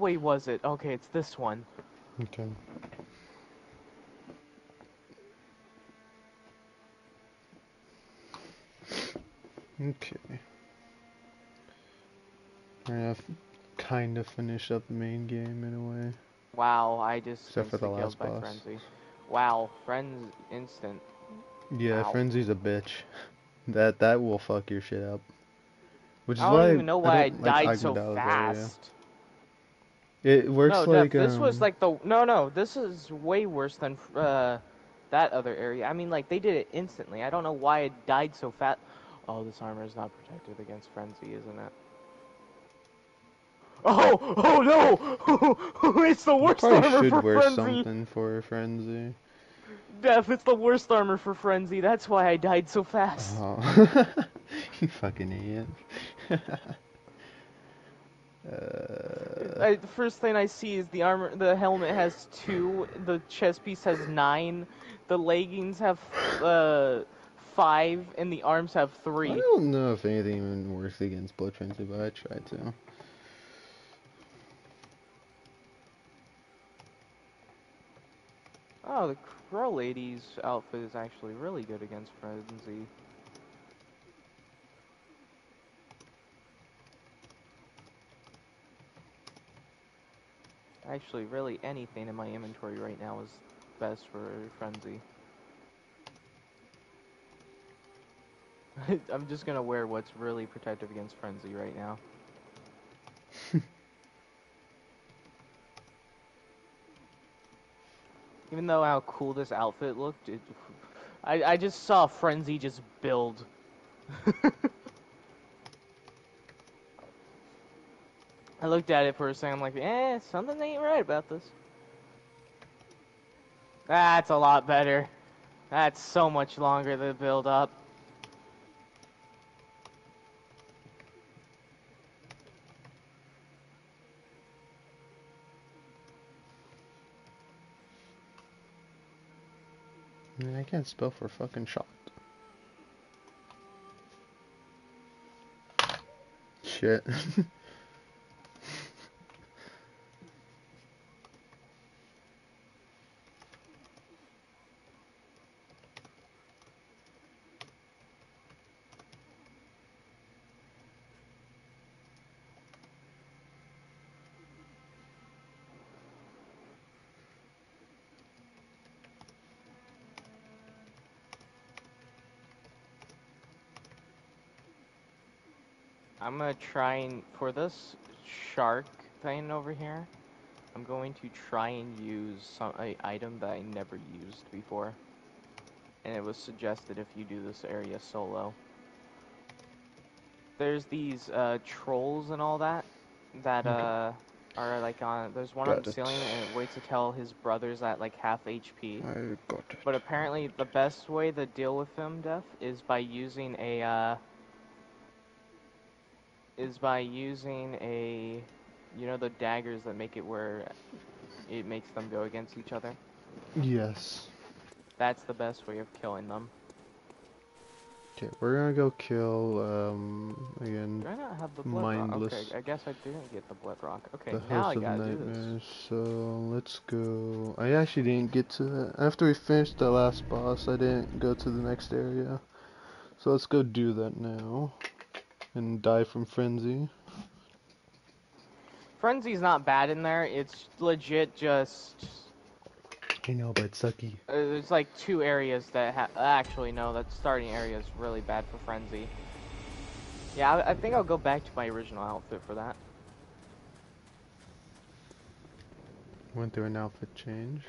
way was it? Okay, it's this one. Okay. Okay. We're kind of finish up the main game in a way. Wow, I just Except for the last boss. Frenzy. Wow, Friends instant. Yeah, Ow. Frenzy's a bitch. That that will fuck your shit up. Which is I why don't even know why I, don't like died so Agudalo's area. fast. It works no, like Jeff, this was um, like the no, no. This is way worse than uh, that other area. I mean, like they did it instantly. I don't know why it died so fast. Oh, this armor is not protected against frenzy, isn't it? Oh, oh no! it's the you worst probably armor should for wear frenzy. something for Frenzy. Def, it's the worst armor for frenzy. That's why I died so fast. Oh. you fucking idiot. uh, I, the first thing I see is the armor. The helmet has two. The chest piece has nine. The leggings have uh, five, and the arms have three. I don't know if anything even works against Blood Frenzy, but I tried to. Oh, the crow lady's outfit is actually really good against frenzy. Actually, really anything in my inventory right now is best for frenzy. I'm just gonna wear what's really protective against frenzy right now. Even though how cool this outfit looked, it, I I just saw frenzy just build. I looked at it for a second. I'm like, eh, something ain't right about this. That's a lot better. That's so much longer to build up. I mean, I can't spell for fucking shot. Shit. Gonna try and for this shark thing over here. I'm going to try and use some a item that I never used before, and it was suggested if you do this area solo. There's these uh, trolls and all that that Okay. uh, are like on. There's one on Got the it. ceiling and it waits to tell his brothers at like half HP. I got it. But apparently, the best way to deal with him, Def, is by using a, uh, is by using a, you know, the daggers that make it where it makes them go against each other. Yes. That's the best way of killing them. Okay, we're gonna go kill, um, again, Do I not have the blood Mindless. rock? Okay, I guess I didn't get the blood rock. Okay, the now I gotta do this. So let's go. I actually didn't get to that after we finished the last boss. I didn't go to the next area. So let's go do that now, and die from frenzy. Frenzy's not bad in there. It's legit just. I know, but it's sucky. Uh, there's like two areas that ha- actually no, that starting area is really bad for frenzy. Yeah, I, I think I'll go back to my original outfit for that. Went through an outfit change.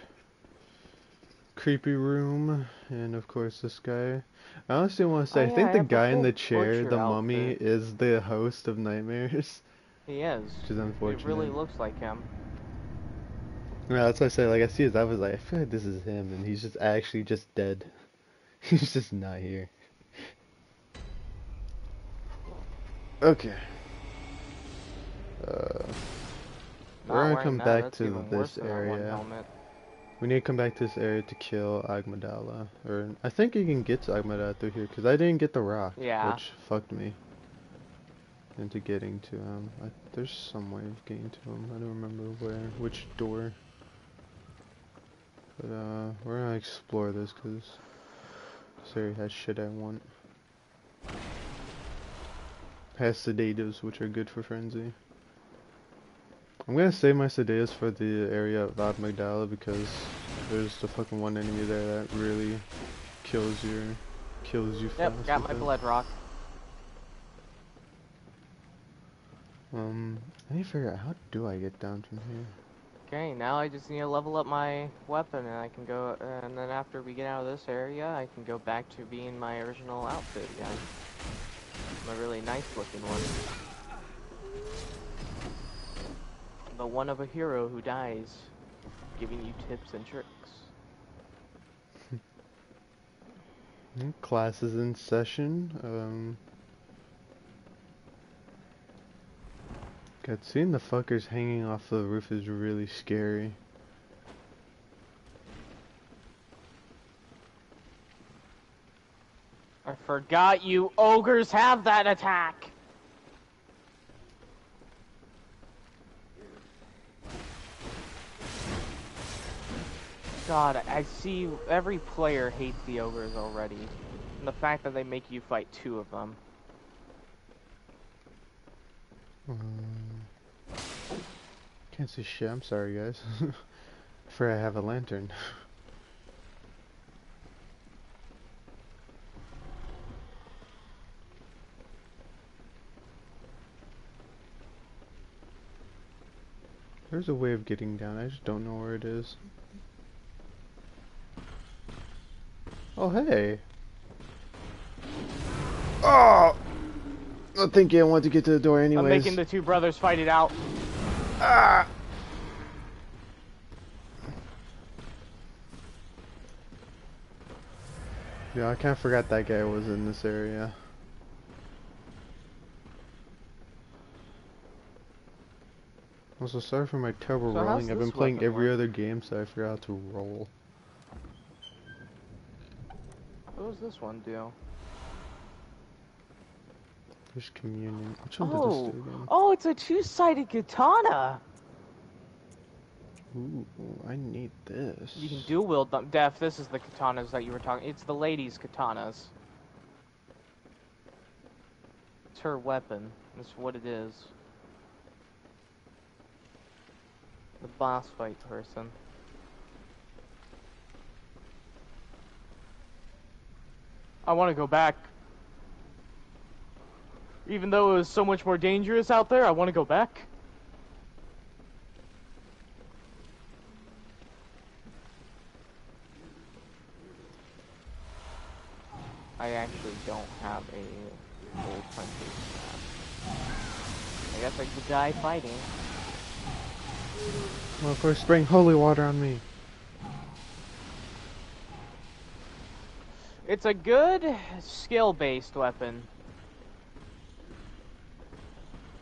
Creepy room, and of course this guy. I honestly want to say, Oh, I think I the guy in the chair, the mummy, outfit. is the host of Nightmares, He is. which is It really looks like him. Yeah, that's what I say. Like I see his was like I feel like this is him, and he's just actually just dead. he's just not here. Okay. Uh, We're gonna come back that's to this area. We need to come back to this area to kill Agmadala, or I think you can get to Agmadala through here, cause I didn't get the rock, Yeah. which fucked me. into getting to him. I, there's some way of getting to him. I don't remember where, which door. But uh, we're gonna explore this because this area has shit I want. Has sedatives, which are good for frenzy. I'm gonna save my sedatives for the area of Amygdala because there's the fucking one enemy there that really kills your kills you Yep, fast. got my it. blood rock. Um, I need to figure out how do I get down from here. Okay, now I just need to level up my weapon and I can go, and then after we get out of this area, I can go back to being my original outfit again. My really nice looking one. The one of a hero who dies, giving you tips and tricks. Hmm, Class is in session. Um, God, seeing the fuckers hanging off the roof is really scary. I forgot you ogres have that attack! God, I see every player hates the ogres already. And the fact that they make you fight two of them. Um, can't see shit. I'm sorry, guys. For I have a lantern. There's a way of getting down. I just don't know where it is. Oh, hey. Oh! I'm thinking I want to get to the door anyways. I'm making the two brothers fight it out. Ah! Yeah, I kind of forgot that guy was in this area. Also, sorry for my terrible So rolling. I've been playing every work? other game, so I forgot how to roll. What does this one do? There's communion. Which one did Oh, this do again? oh, it's a two-sided katana. Ooh, I need this. You can dual wield them. Def, this is the katanas that you were talking. It's the ladies' katanas. It's her weapon. That's what it is. The boss fight person. I want to go back. Even though it was so much more dangerous out there, I want to go back. I actually don't have a old country map. I guess I could die fighting. Well, of course, spring holy water on me. It's a good skill-based weapon.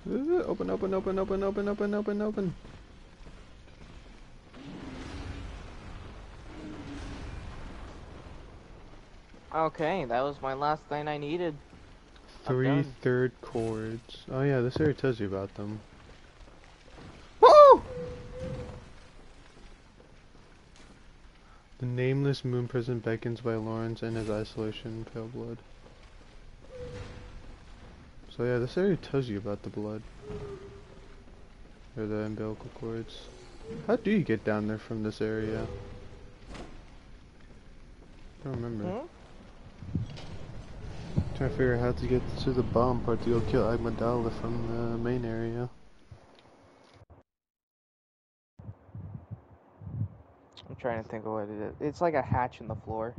Uh, Open, open, open, open, open, open, open, open. Okay, that was my last thing I needed. Three third chords. Oh yeah, this area tells you about them. Woo! The nameless moon prison beckons by Lawrence and his isolation, pale blood. So yeah, this area tells you about the blood. Or the umbilical cords. How do you get down there from this area? I don't remember. Hmm? Trying to figure out how to get to the bomb part to go kill Agmadala from the main area. Trying to think of what it is. It's like a hatch in the floor.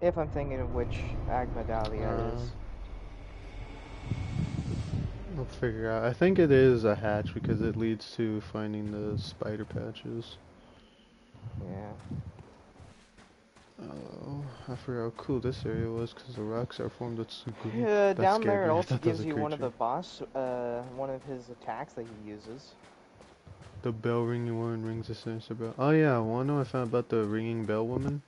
If I'm thinking of which Agmedalia is. Um, I'll figure out. I think it is a hatch because it leads to finding the spider patches. Yeah. Oh, I forgot how cool this area was because the rocks are formed with some goo. Uh, down there it also thought that was gives you one of the boss, uh, one of his attacks that he uses. The bell ringing woman rings a sinister bell. Oh yeah, wanna know I found about the ringing bell woman?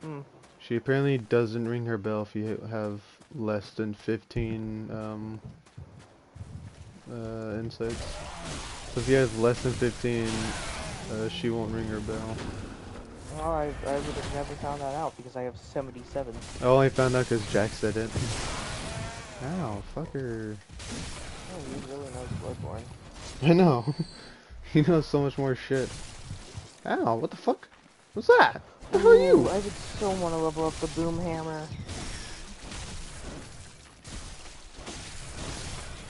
Hmm. She apparently doesn't ring her bell if you have less than 15 um, uh, insights. So if you have less than 15, uh, she won't ring her bell. Oh, I, I would have never found that out because I have 77. I only found out because Jack said it. Ow, fucker. Oh, he really knows Bloodborne. I know. he knows so much more shit. Ow, what the fuck? What's that? What the hell are you? I would so want to level up the boom hammer.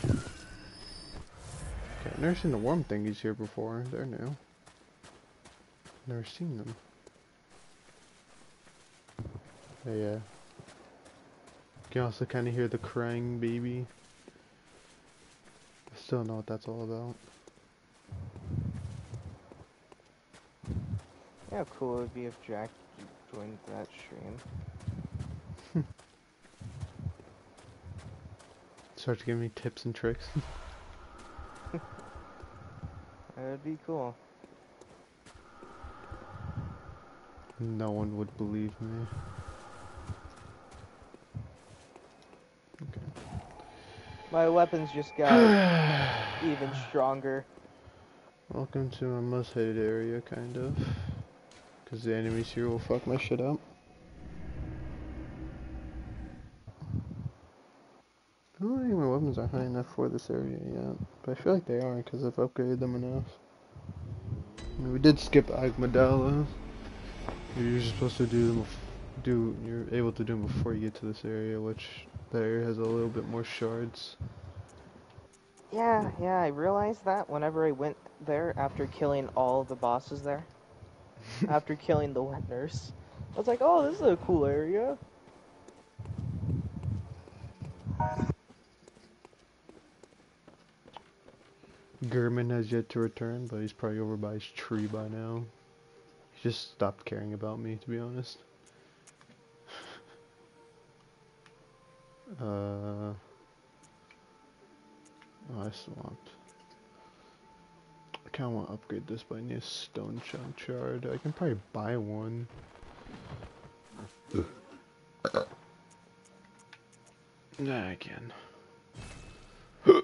Okay, I've never seen the worm thingies here before. They're new. Never seen them. Yeah. You can also kind of hear the crying baby. Still don't know what that's all about. Yeah, how cool it would be if Jack joined that stream. Starts giving me tips and tricks. That'd be cool. no one would believe me. My weapons just got even stronger. Welcome to my most hated area, kind of. Because the enemies here will fuck my shit up. I don't think my weapons are high enough for this area yet. But I feel like they are because I've upgraded them enough. I mean, we did skip Agmadala. You're supposed to do them. Do you're able to do them before you get to this area, which that area has a little bit more shards. Yeah, yeah, I realized that whenever I went there after killing all the bosses there. after killing the wet nurse. I was like, oh, this is a cool area. Gehrman has yet to return, but he's probably over by his tree by now. He just stopped caring about me, to be honest. Uh, I swapped. I kind of want to upgrade this, but I need a stone chunk shard. I can probably buy one. Nah, I can.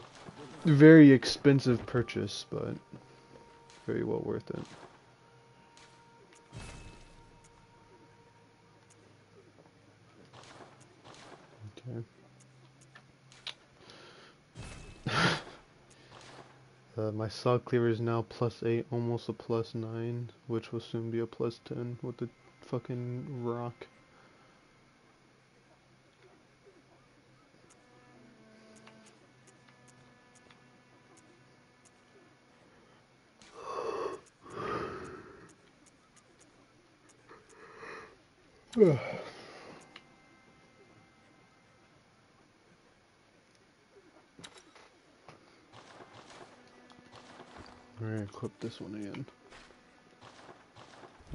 Very expensive purchase, but very well worth it. Okay. Uh, my saw cleaver is now plus 8, almost a plus 9, which will soon be a plus 10 with the fucking rock. Alright, equip this one again.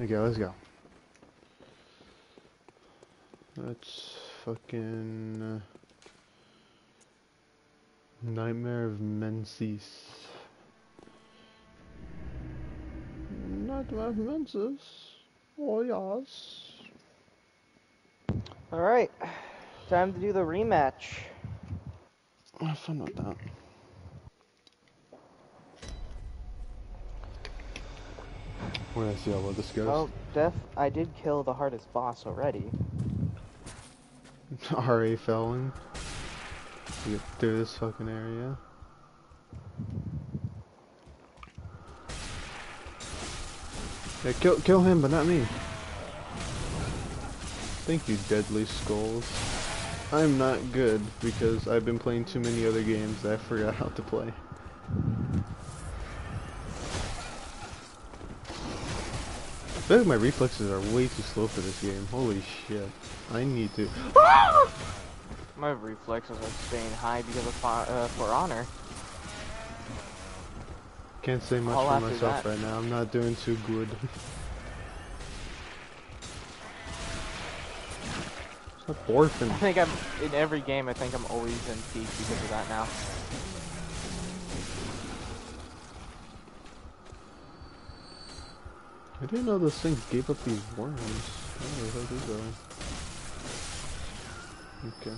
Okay, let's go. That's fucking uh, Nightmare of Mensis. Nightmare of Mensis? Oh yes. Alright, time to do the rematch. Have fun with that. We're gonna see how well this goes. Well, Def, I did kill the hardest boss already. RA felon. Get through this fucking area. Yeah, kill kill him, but not me. Thank you, Deadly Skulls. I'm not good because I've been playing too many other games that I forgot how to play. I feel like my reflexes are way too slow for this game. Holy shit. I need to. My reflexes are staying high because of uh, For Honor. Can't say much All for myself that. right now. I'm not doing too good. Stop orphan. I think I'm, in every game, I think I'm always in peak because of that now. I didn't know those things gave up these worms. Where the hell do they go? Okay.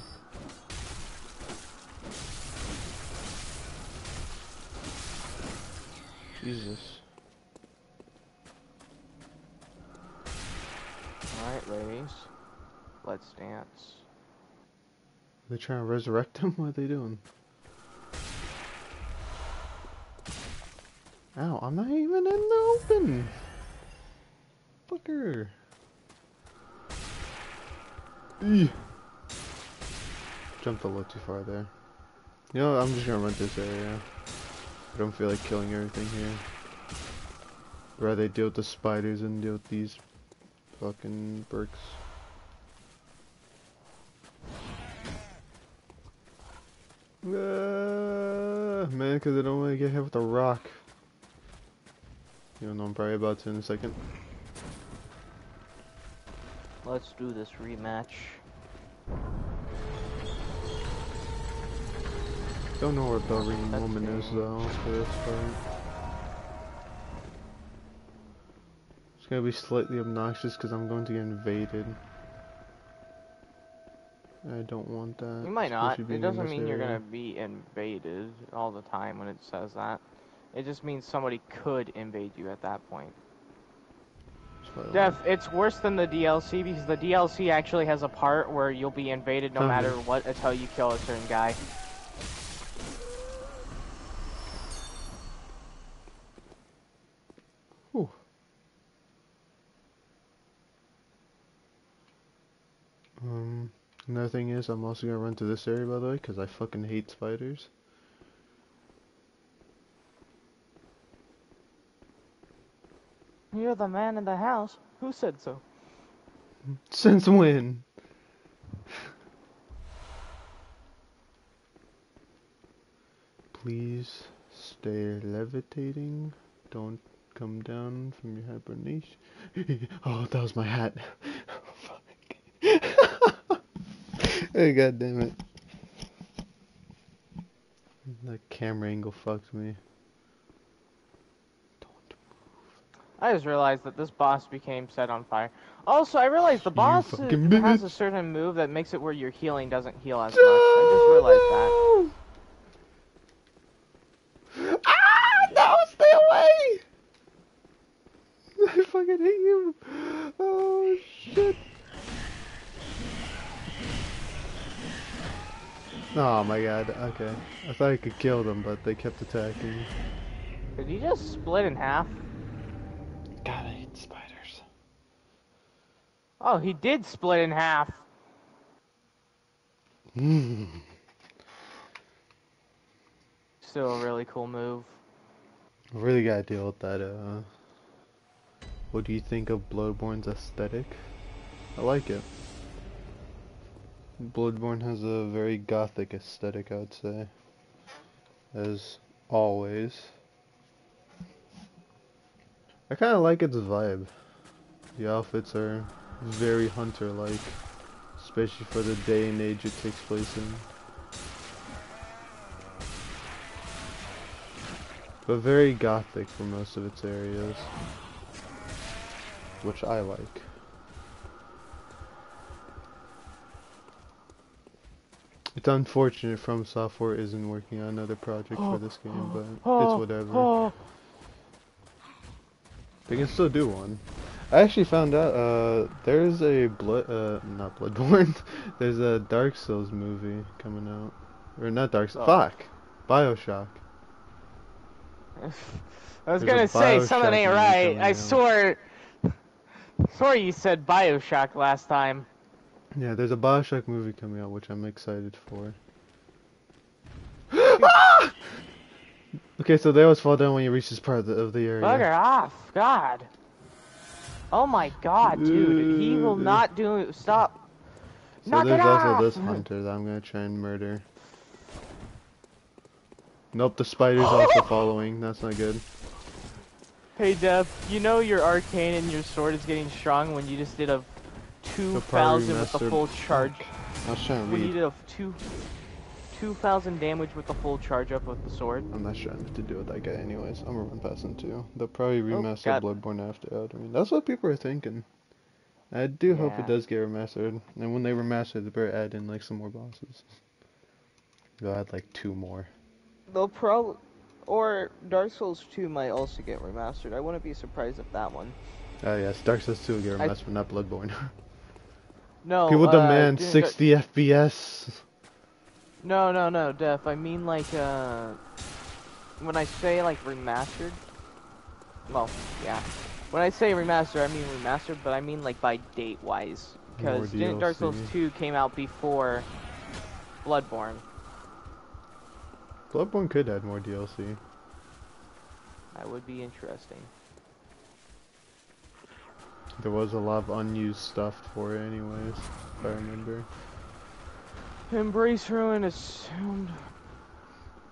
Jesus. Alright, ladies. Let's dance. Are they trying to resurrect him? What are they doing? Ow, I'm not even in the open! Fucker! Eeh. Jumped a little too far there. You know, I'm just gonna run this area. I don't feel like killing everything here. Rather deal with the spiders and deal with these fucking bricks. Uh, man, because I don't want to get hit with a rock. You know, I'm probably about to in a second. Let's do this rematch. Don't know where That's Woman is though for this part. It's gonna be slightly obnoxious because I'm going to get invaded. I don't want that. You might not. It doesn't mean you're gonna be invaded all the time when it says that. It just means somebody could invade you at that point. Def, it's worse than the DLC because the DLC actually has a part where you'll be invaded no Uh-huh. matter what until you kill a certain guy. Whew. Um, another thing is, I'm also gonna run to this area by the way, because I fucking hate spiders. You're the man in the house. Who said so? Since when? Please stay levitating. Don't come down from your hibernation. oh, that was my hat. oh, Fuck. hey, God damn it. The camera angle fucked me. Don't I just realized that this boss became set on fire. Also, I realized the boss has bitch. a certain move that makes it where your healing doesn't heal as much. I just realized that. Ah, no, stay away! I fucking hate you. Oh, shit. Oh my god, okay. I thought I could kill them, but they kept attacking. Did you just split in half? God, I hate spiders. Oh, he did split in half. Hmm. Still a really cool move. Really gotta deal with that, uh... What do you think of Bloodborne's aesthetic? I like it. Bloodborne has a very gothic aesthetic, I would say. As always. I kinda like its vibe. The outfits are very hunter-like. Especially for the day and age it takes place in. But very gothic for most of its areas. Which I like. It's unfortunate From Software isn't working on another project for this game, but it's whatever. They can still do one. I actually found out uh there's a blood uh not Bloodborne. there's a Dark Souls movie coming out. Or not Dark Souls. Oh. Fuck. BioShock. I was There's gonna say something ain't right. I out. swore, swore you said Bioshock last time. Yeah, there's a Bioshock movie coming out which I'm excited for. Okay, so they always fall down when you reach this part of the, of the area. Bugger off, God. Oh my God, dude, he will not do. Stop. So Knock it there's also off! this hunter that I'm gonna try and murder. Nope, the spider's also following. That's not good. Hey, Dev, you know your arcane and your sword is getting strong when you just did a 2,000 with mastered- full charge. I was trying to When you read. did a two, 2,000 damage with the full charge up with the sword. I'm not trying to deal with that guy anyways. I'm gonna run past him too. They'll probably Oh, remaster God. Bloodborne after that. I mean, That's what people are thinking. I do hope it does get remastered. And when they remaster, they better add in like some more bosses. They'll add like two more. They'll probably. or Dark Souls 2 might also get remastered. I wouldn't be surprised if that one. Oh yes, Dark Souls 2 will get I- remastered, not Bloodborne. No, People uh, demand didn't 60 FPS. No, no, no, Def. I mean like uh, when I say like remastered. Well, yeah. When I say remastered, I mean remastered, but I mean like by date wise. Because Dark Souls 2 came out before Bloodborne? Bloodborne could add more DLC. That would be interesting. There was a lot of unused stuff for it anyways, if I remember. Embrace ruin assumed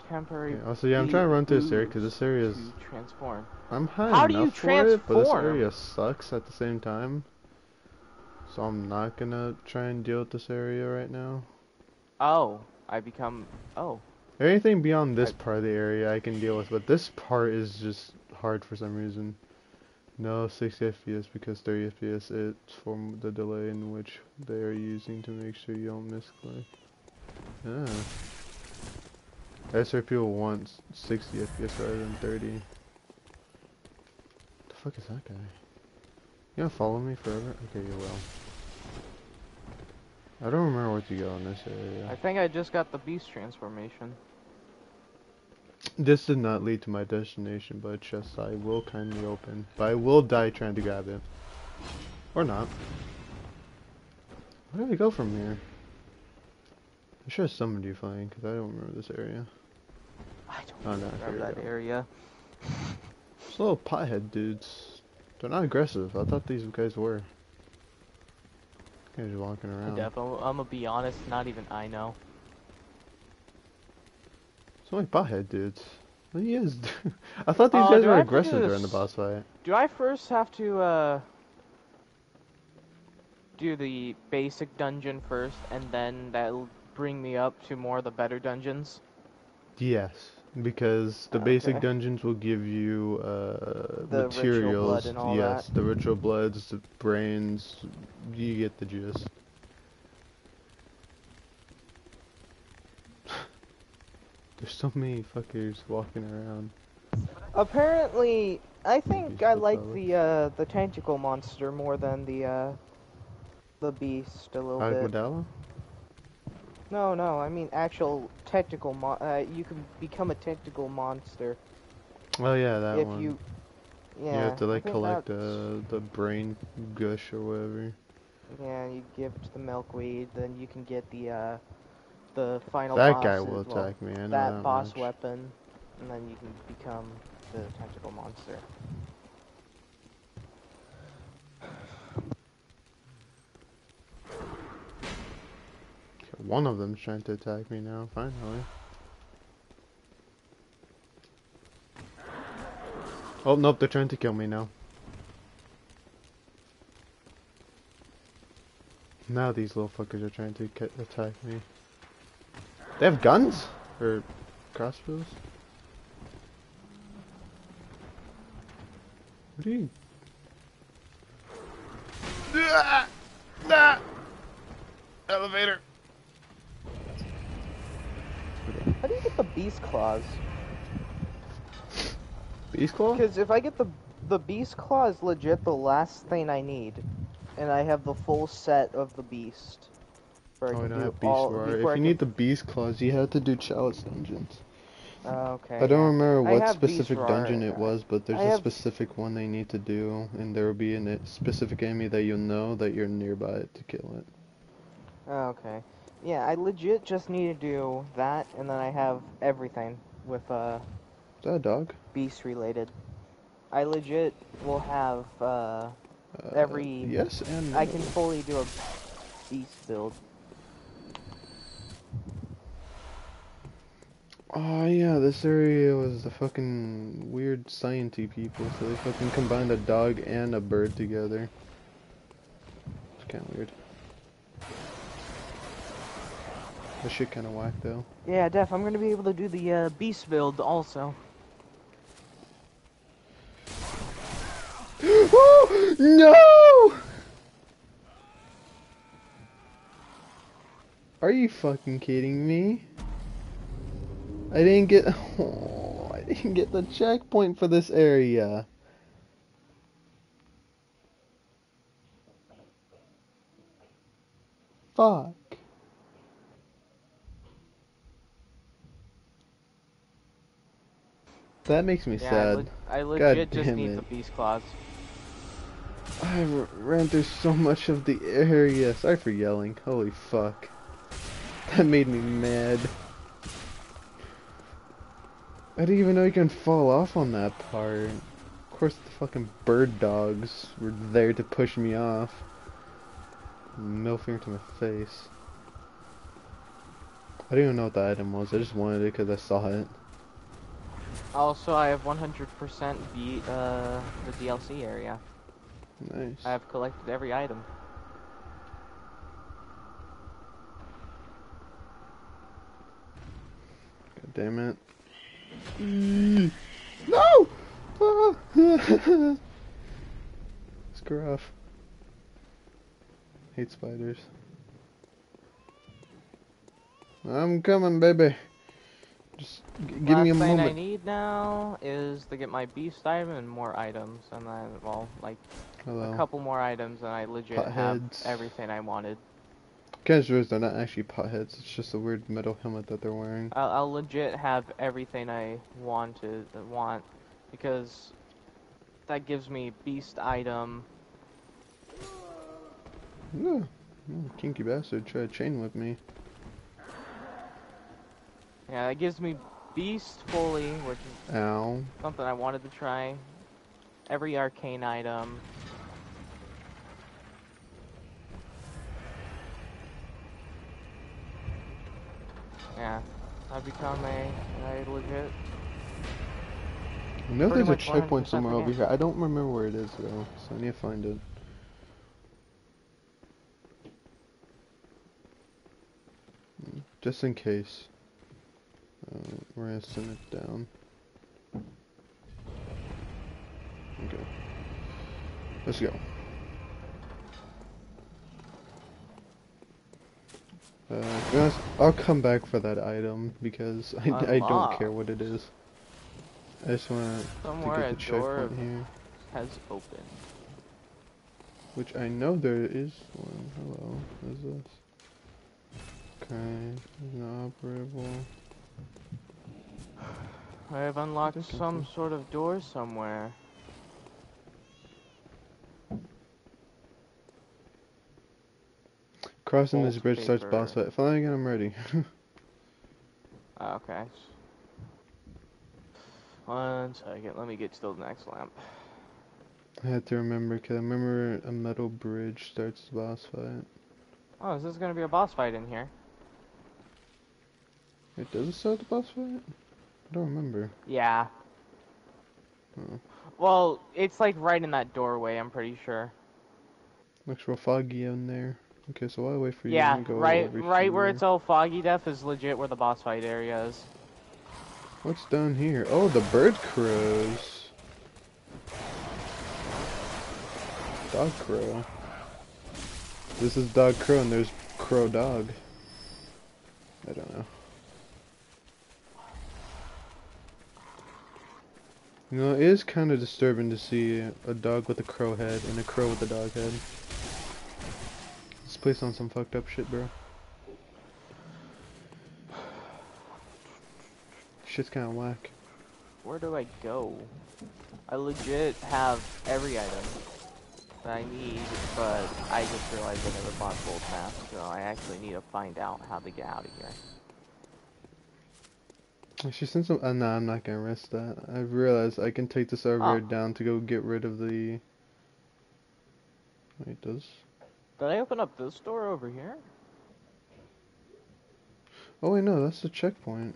temporary. Okay, also, yeah, I'm trying to run through this area because this area is... transform. I'm high How do you enough for it, but this area sucks at the same time. So I'm not gonna try and deal with this area right now. Oh, I become. Oh, Anything beyond this I- part of the area I can deal with, but this part is just hard for some reason. No 60 FPS because 30 FPS it's for the delay in which they are using to make sure you don't misclick. Yeah. That's why people want 60 FPS rather than 30. The fuck is that guy? You gonna follow me forever? Okay, you will. I don't remember where to go in this area. I think I just got the beast transformation. This did not lead to my destination, but a chest I will kindly open. But I will die trying to grab it. Or not. Where do we go from here? I should have summoned you, Flying, because I don't remember this area. I don't Oh, no, remember that area. These little pothead dudes. They're not aggressive. I thought these guys were. Guys are walking around. Def, I'm, I'm gonna be honest, not even I know. It's only pothead dudes. What he is? I thought these Oh, guys were have to do aggressive during the boss fight. Do I first have to uh do the basic dungeon first, and then that'll bring me up to more of the better dungeons? Yes, because the basic dungeons will give you uh, The materials. blood and all yes, that. the ritual bloods, the brains. You get the gist. There's so many fuckers walking around. Apparently, I think I like the uh the tentacle monster more than the uh the beast a little bit. No, no, I mean actual technical mon- uh, you can become a technical monster Oh yeah, that if one. you yeah, you have to like collect uh, the brain gush or whatever. Yeah, you give it to the milkweed, then you can get the uh the final that boss guy will well, attack me. I know that that boss much. weapon, and then you can become the tentacle monster. One of them's trying to attack me now. Finally. Oh nope, they're trying to kill me now. Now these little fuckers are trying to attack me. They have guns or crossbows. What do you? Ah! Ah! Elevator. Do get the beast claws? Beast claw? Because if I get the the beast claw is legit the last thing I need, and I have the full set of the beast. Oh, I don't do have beast all- If you can- need the beast claws, you have to do chalice dungeons. Oh, okay. I don't yeah. remember what specific dungeon it was, but there's I a have- specific one they need to do, and there will be a specific enemy that you'll know that you're nearby to kill it. Oh, okay. Yeah, I legit just need to do that, and then I have everything with uh Is that a dog? beast related. I legit will have uh Uh, Every- yes and I can fully do a beast build. Oh yeah, this area was the fucking weird sciency people, so they fucking combined a dog and a bird together. It's kinda weird. That shit kinda whack though. Yeah, Def, I'm gonna be able to do the uh, beast build also. no! Are you fucking kidding me? I didn't get. Oh, I didn't get the checkpoint for this area. Fuck. That makes me Yeah, I, sad. le- I legit just damn need it. the beast claws. I ran through so much of the area. Sorry for yelling. Holy fuck. That made me mad. I didn't even know you can fall off on that part. Of course, the fucking bird dogs were there to push me off. Middle finger to my face. I didn't even know what the item was. I just wanted it because I saw it. Also, I have 100% beat uh, the DLC area. Nice. I have collected every item. God damn it. Mm. No! Ah. Screw off. Hate spiders. I'm coming, baby. Just give Last me a thing I need now is to get my beast item and more items, and then, well, like Hello. a couple more items, and I legit have everything I wanted. Guys, they're not actually potheads. It's just a weird metal helmet that they're wearing. I'll, I'll legit have everything I wanted uh, want because that gives me beast item. Yeah. Oh, kinky bastard try to chain whip me. Yeah, that gives me beast fully, which is Ow. something I wanted to try. Every arcane item. Yeah, I've become a, a legit. I know there's a checkpoint somewhere over here. I don't remember where it is though, so I need to find it. Mm, Just in case. Uh, we're gonna send it down. Okay. Let's go. Uh, honest, I'll come back for that item because I, I don't care what it is. I just want to Somewhere get a the door checkpoint here. has opened. Which I know there is one. Hello, what is this? Okay, not operable. I have unlocked some sort of door somewhere. Crossing this bridge starts boss fight. Finally again, I'm ready. Ah, Okay. One second, let me get to the next lamp. I had to remember because I remember a metal bridge starts the boss fight. Oh, is this gonna be a boss fight in here? It does it start the boss fight? I don't remember. Yeah. Oh. Well, it's like right in that doorway, I'm pretty sure. Looks real foggy in there. Okay, so while I wait for you, Yeah, I'm gonna go right right where it's all foggy death is legit where the boss fight area is. What's down here? Oh, the bird crows. Dog crow. This is dog crow and there's crow dog. I don't know. You know, it is kind of disturbing to see a dog with a crow head and a crow with a dog head. This place on some fucked up shit, bro. Shit's kind of whack. Where do I go? I legit have every item that I need, but I just realized I never bought gold mask, so I actually need to find out how to get out of here. Actually, since I'm, uh, nah, I'm not gonna risk that. I've realized I can take the server Ah. down to go get rid of the. Wait, does? Did I open up this door over here? Oh wait, no, that's the checkpoint.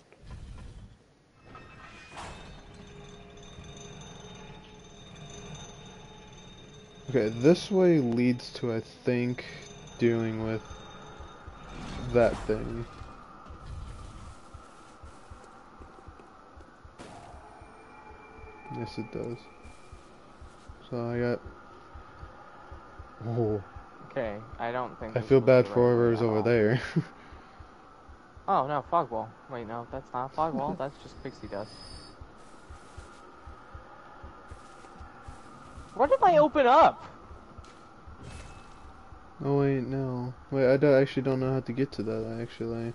Okay, this way leads to, I think, dealing with that thing. Yes, it does. So I got. Oh. Okay, I don't think. I feel bad for whoever's over there. oh no, fog wall. Wait, no, that's not fog wall. that's just pixie dust. What did I open up? Oh wait, no. Wait, I don't, actually don't know how to get to that, actually.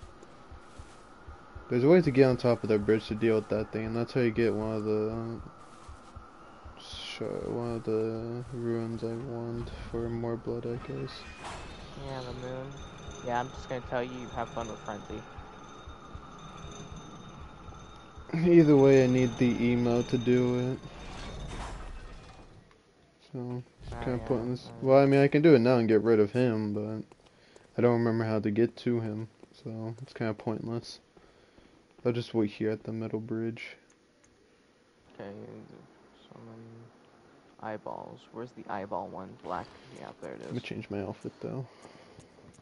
There's a way to get on top of that bridge to deal with that thing, and that's how you get one of the um, one of the ruins I want for more blood, I guess. Yeah, the moon. Yeah, I'm just gonna tell you, you have fun with Frenzy. Either way, I need the emo to do it. So, it's Ah, kind of yeah, pointless. uh, Well, I mean, I can do it now and get rid of him, but I don't remember how to get to him, so it's kind of pointless. I'll just wait here at the middle bridge. Okay, summon eyeballs. Where's the eyeball one? Black. Yeah, there it is. I'm gonna change my outfit though.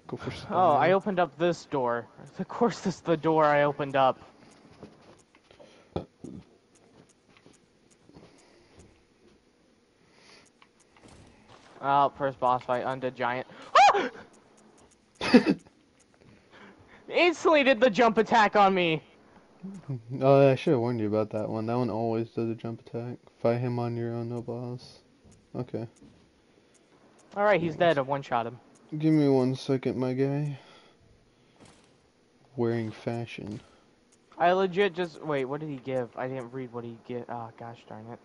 Go for Oh, I opened up this door. Of course, this is the door I opened up. Oh, first boss fight, undead giant. Instantly did the jump attack on me. Oh, I should have warned you about that one. That one always does a jump attack. Fight him on your own, no boss. Okay. Alright, he's dead. I one shot him. Give me one second, my guy. Wearing fashion. I legit just wait. What did he give? I didn't read what he get. Oh gosh darn it!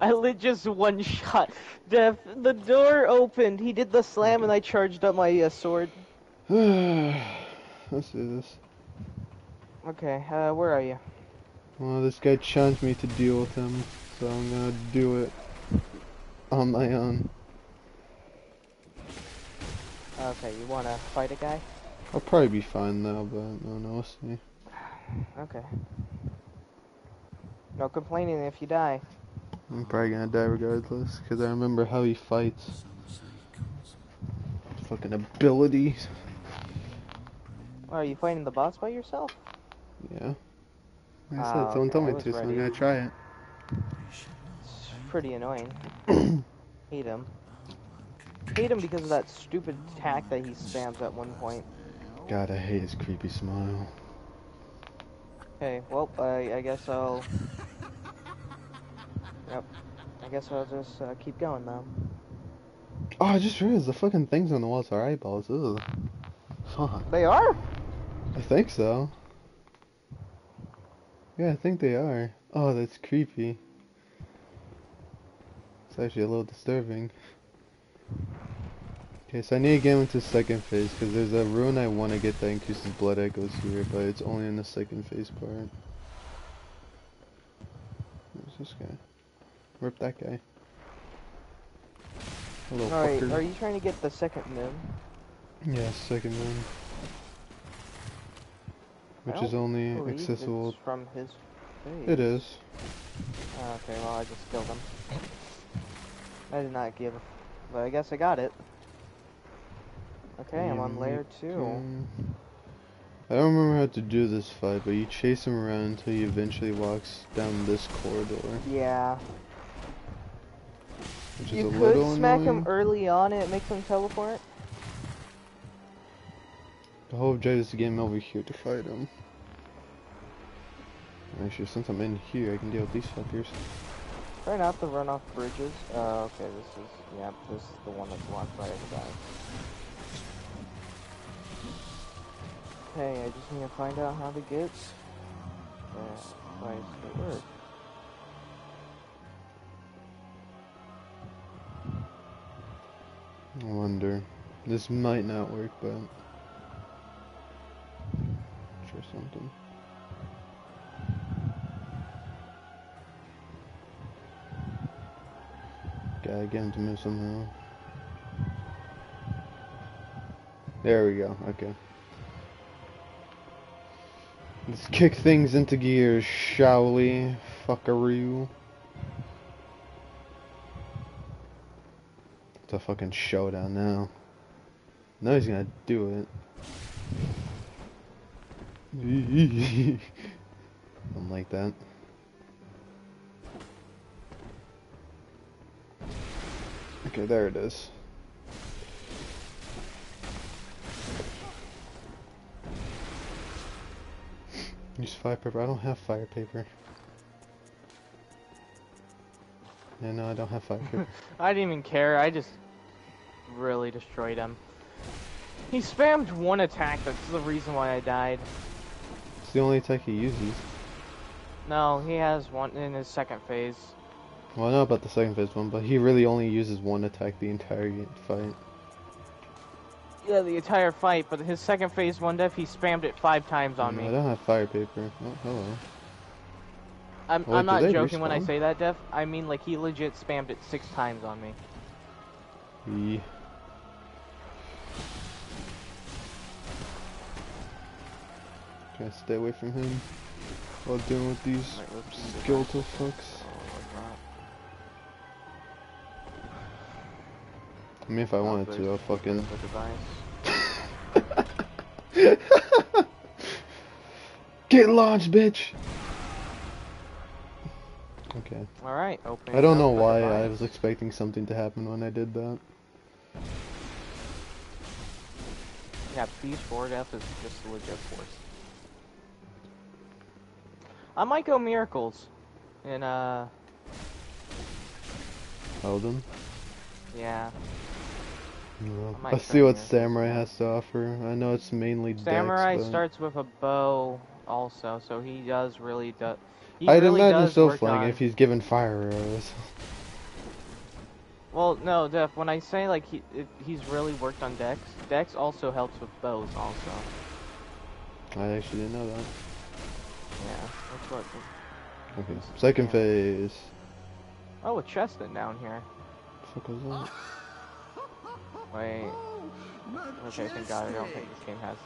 I lit just one shot. The the door opened. He did the slam, and I charged up my uh, sword. Let's do this. Okay, uh, where are you? Well, this guy challenged me to deal with him, so I'm gonna do it on my own. Okay, you wanna fight a guy? I'll probably be fine now, but no, no, we'll see. Okay. No complaining if you die. I'm probably gonna die regardless, because I remember how he fights. Fucking abilities. Are you fighting the boss by yourself? Yeah. Like I said, someone okay, told me was to, so I'm gonna try it. It's pretty annoying. Hate him. Hate him because of that stupid attack that he spams at one point. God, I hate his creepy smile. Okay, well, I, I guess I'll. Yep. I guess I'll just uh, keep going now. Oh, I just realized the fucking things on the walls are eyeballs. Ugh. Fuck. They are? I think so. Yeah, I think they are. Oh, that's creepy. It's actually a little disturbing. Okay, so I need to get into second phase because there's a rune I want to get that increases blood echoes here, but it's only in the second phase part. Where's this guy? Rip that guy. Hello, Alright, are you trying to get the second moon? Yeah, second rune. Which is only accessible. From his face. It is. Oh, okay, well, I just killed him. I did not give, but I guess I got it. Okay, I'm on layer two. I don't remember how to do this fight, but you chase him around until he eventually walks down this corridor, Yeah. which is You a could little smack annoying. him early on and it makes him teleport. The whole objective is to get him over here to fight him. Actually, since I'm in here, I can deal with these fuckers. Try not to run off bridges. Uh, okay, this is, yeah, this is the one that's blocked by the guy. Okay, I just need to find out how to get that place to work. I wonder. This might not work, but try something. Gotta get him to somehow. There we go. Okay. Let's kick things into gear, shall we? Fuckaroo. It's a fucking showdown now. No, he's gonna do it. I'm like that. Okay, there it is. Use fire paper. I don't have fire paper. Yeah, no, I don't have fire paper. I didn't even care. I just really destroyed him. He spammed one attack. That's the reason why I died. it's the only attack he uses. No, he has one in his second phase. Well, I know about the second phase one, but he really only uses one attack the entire fight. Yeah, the entire fight, but his second phase one def, he spammed it five times on Mm, I don't have fire paper. Oh, hello. I'm, Oh, I'm not joking when I say that, def. I mean, like, he legit spammed it six times on me. Yeah. Gotta stay away from him while dealing with these let's skeletal fucks. I mean, if I wanted to, I'll fucking. Get launched, bitch! Okay. Alright, open. I don't know why I was expecting something to happen when I did that. Yeah, Siege 4 Def is just a legit force. I might go Miracles. And, uh, Elden. yeah. Might Let's see what. Samurai has to offer. I know it's mainly Samurai but starts with a bow also, so he does really do. He I'd really imagine so flank on- if he's given fire arrows. Well, no, Def. When I say like he it, he's really worked on Dex, Dex also helps with bows also. I actually didn't know that. Yeah, that's what. Okay. Second Yeah. phase. Oh, a chest down here. fuck was that? Wait. Okay, thank God. I don't think this game has.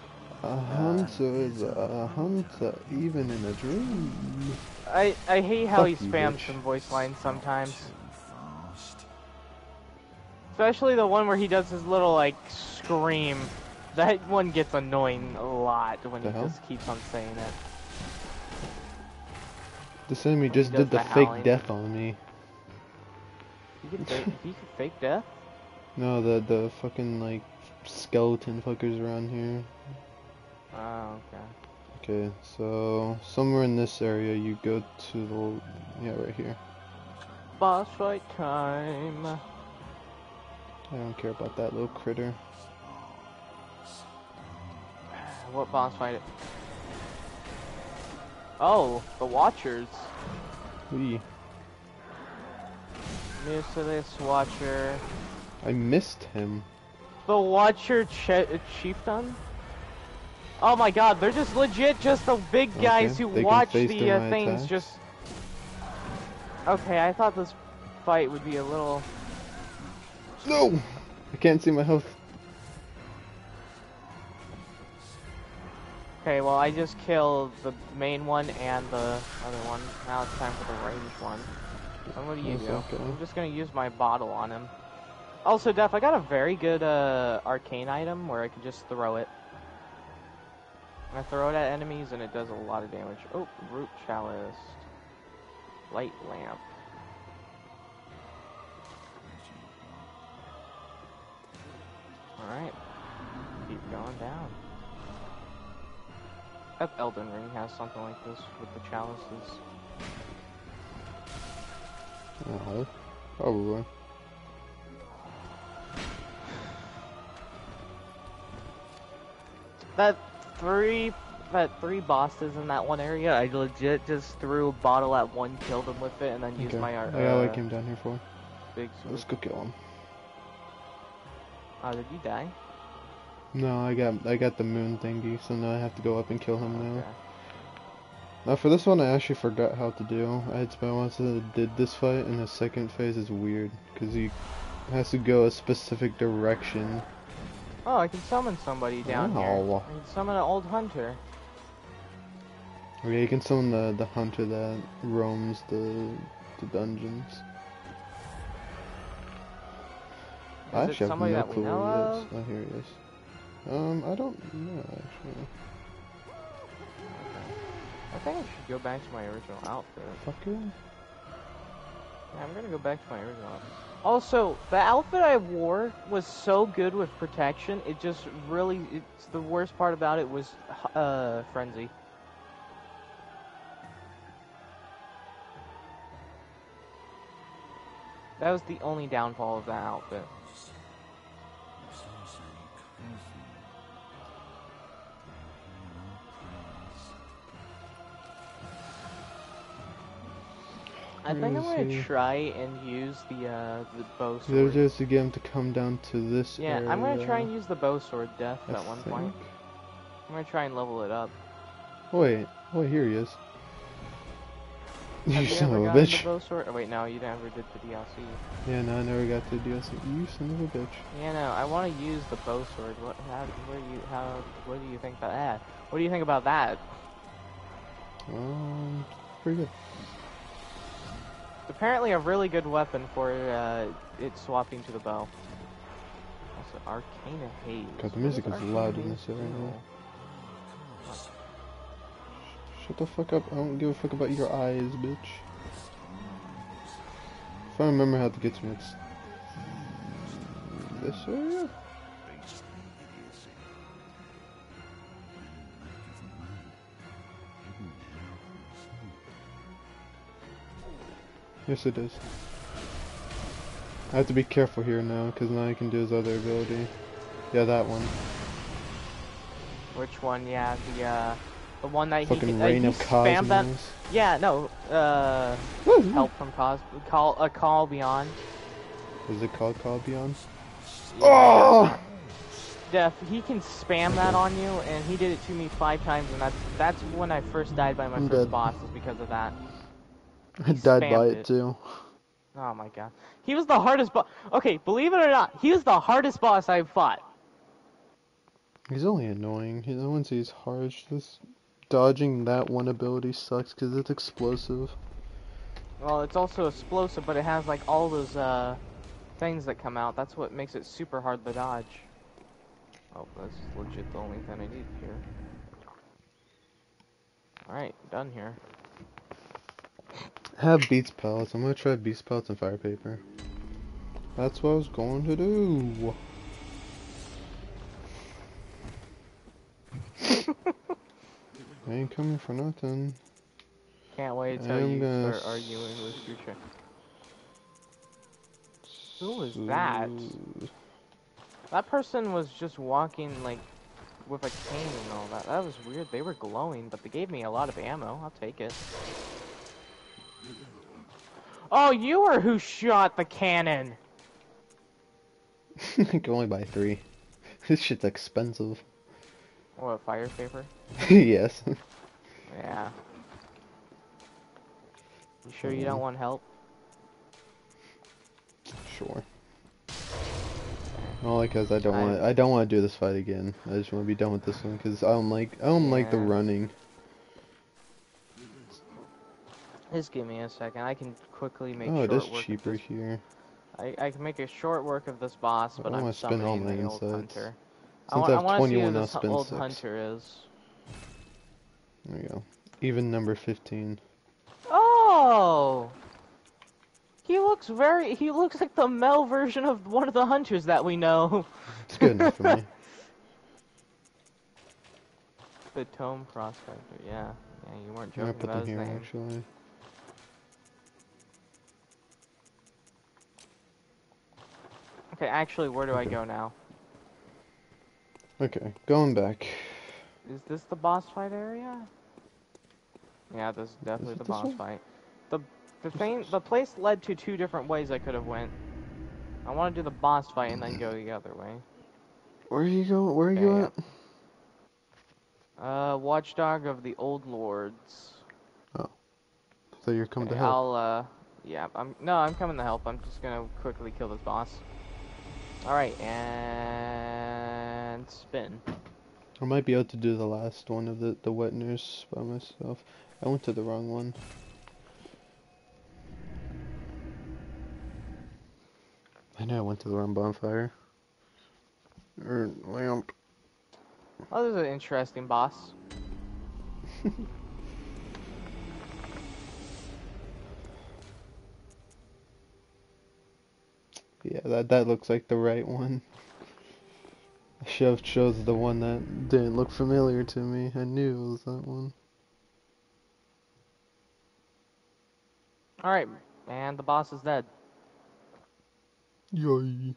A hunter is a hunter, even in a dream. I I hate how he Fuck you, spams bitch. some voice lines sometimes. Especially the one where he does his little like scream. That one gets annoying a lot when The he hell? just keeps on saying it. This enemy he just did the the fake death on me. He can fake, he can fake death. No, the the fucking like skeleton fuckers around here. Oh, okay. Okay, so somewhere in this area you go to the yeah right here. Boss fight time. I don't care about that little critter. What boss fight? It? Oh, the Watchers. Wee. Merciless Watcher. I missed him. The Watcher Ch- Chieftain? Oh my god, they're just legit just the big guys Okay, who watch the uh, things attacks. just... Okay, I thought this fight would be a little... No! I can't see my health. Okay, well I just killed the main one and the other one. Now it's time for the ranged one. And what do you That's do? okay. I'm just gonna use my bottle on him. Also, Def, I got a very good uh, arcane item where I can just throw it. I throw it at enemies and it does a lot of damage. Oh, root chalice. Light lamp. Alright. Keep going down. If Elden Ring has something like this with the chalices. Uh, probably. That three, that three bosses in that one area, I legit just threw a bottle at one, killed him with it, and then used Okay. my uh, I got what I came down here for. big sword. Let's go kill him. Oh, did you die? No, I got I got the moon thingy, so now I have to go up and kill him now. Okay. Now for this one, I actually forgot how to do. I had spent once that did this fight, and the second phase is weird because he has to go a specific direction. Oh, I can summon somebody down here. Oh. I can summon an old hunter. Oh, yeah, you can summon the the hunter that roams the the dungeons. I Is it actually have no clue where he is. Oh, here he is. Um, I don't know actually. I think I should go back to my original outfit. Fucker. Yeah, I'm gonna go back to my original outfit. Also, the outfit I wore was so good with protection, it just really, it's the worst part about it was, uh, Frenzy. That was the only downfall of that outfit. I think I'm gonna try and use the uh the bow They're sword. just to get him to come down to this Yeah, area. I'm gonna try and use the bow sword death I at one think. point. I'm gonna try and level it up. Wait, wait, here he is. You son of a bitch. the bow sword? Oh wait, no, you never did the DLC. Yeah, no, I never got the DLC. You son of a bitch. Yeah, no, I want to use the bow sword. What? How? Where you? How? What do you think about that? What do you think about that? Um, pretty good. Apparently a really good weapon for uh, it swapping to the bow. Also, Arcane Haze. God, the music is loud in this area. Shut the fuck up. I don't give a fuck about your eyes, bitch. If I remember how to get to it, it's this area? Yes, it is. I have to be careful here now, because now I can do his other ability. Yeah, that one. Which one? Yeah, the uh, the one that he Fucking can, uh, he spammed that. Yeah, no. Uh, help from Kos. Call a call beyond. Is it called Call Beyond? Yeah. Oh! Def, he can spam that on you, and he did it to me five times, and that's that's when I first died by my I'm first dead. boss, is because of that. I died by it it. too. Oh my god, he was the hardest boss. Okay, believe it or not, he was the hardest boss I've fought. He's only annoying. He, wouldn't say he's harsh. Just dodging that one ability sucks because it's explosive. Well, it's also explosive, but it has like all those uh things that come out. That's what makes it super hard to dodge. Oh, that's legit the only thing I need here. Alright, done here. Have beats pellets. I'm gonna try beats pellets and fire paper. That's what I was going to do. I ain't coming for nothing. Can't wait till I'm you gonna start arguing with future. Who was that? That person was just walking like with a cane and all that. That was weird. They were glowing, but they gave me a lot of ammo. I'll take it. Oh, you are who shot the cannon. I can only buy three. This shit's expensive. What, fire paper? yes. Yeah. You sure you don't mm-hmm. want help? Sure. Only because I don't want I don't want to do this fight again. I just want to be done with this one because I don't like I don't like the running. Just give me a second. I can quickly make oh, it is cheaper here. I, I can make a short work of this boss, but I I'm spend all summoning my the old insights. hunter. I, Since wa- I I have want to see who 21, I'll this old six. hunter is. There we go. Even number fifteen. Oh! He looks very. He looks like the male version of one of the hunters that we know. It's good enough for me. The Tomb Prospector, yeah. Yeah, you weren't joking put about them his here name. actually. Okay, actually, where do I go now? Okay, going back. Is this the boss fight area? Yeah, this is definitely it the boss one? fight. The the thing, the place led to two different ways I could have went. I want to do the boss fight and then go the other way. Where are you going? Where are you Yeah, at? Uh, Watchdog of the Old Lords. Oh, so you're coming Okay, to help. I'll, uh, yeah, I'm, no, I'm coming to help. I'm just gonna quickly kill this boss. Alright, and spin. I might be able to do the last one of the the wet nurse by myself. I went to the wrong one. I know I went to the wrong bonfire. Or lamp. Oh, this is an interesting boss. Yeah, that that looks like the right one. I should have chose the one that didn't look familiar to me. I knew it was that one. Alright, and the boss is dead. Yay.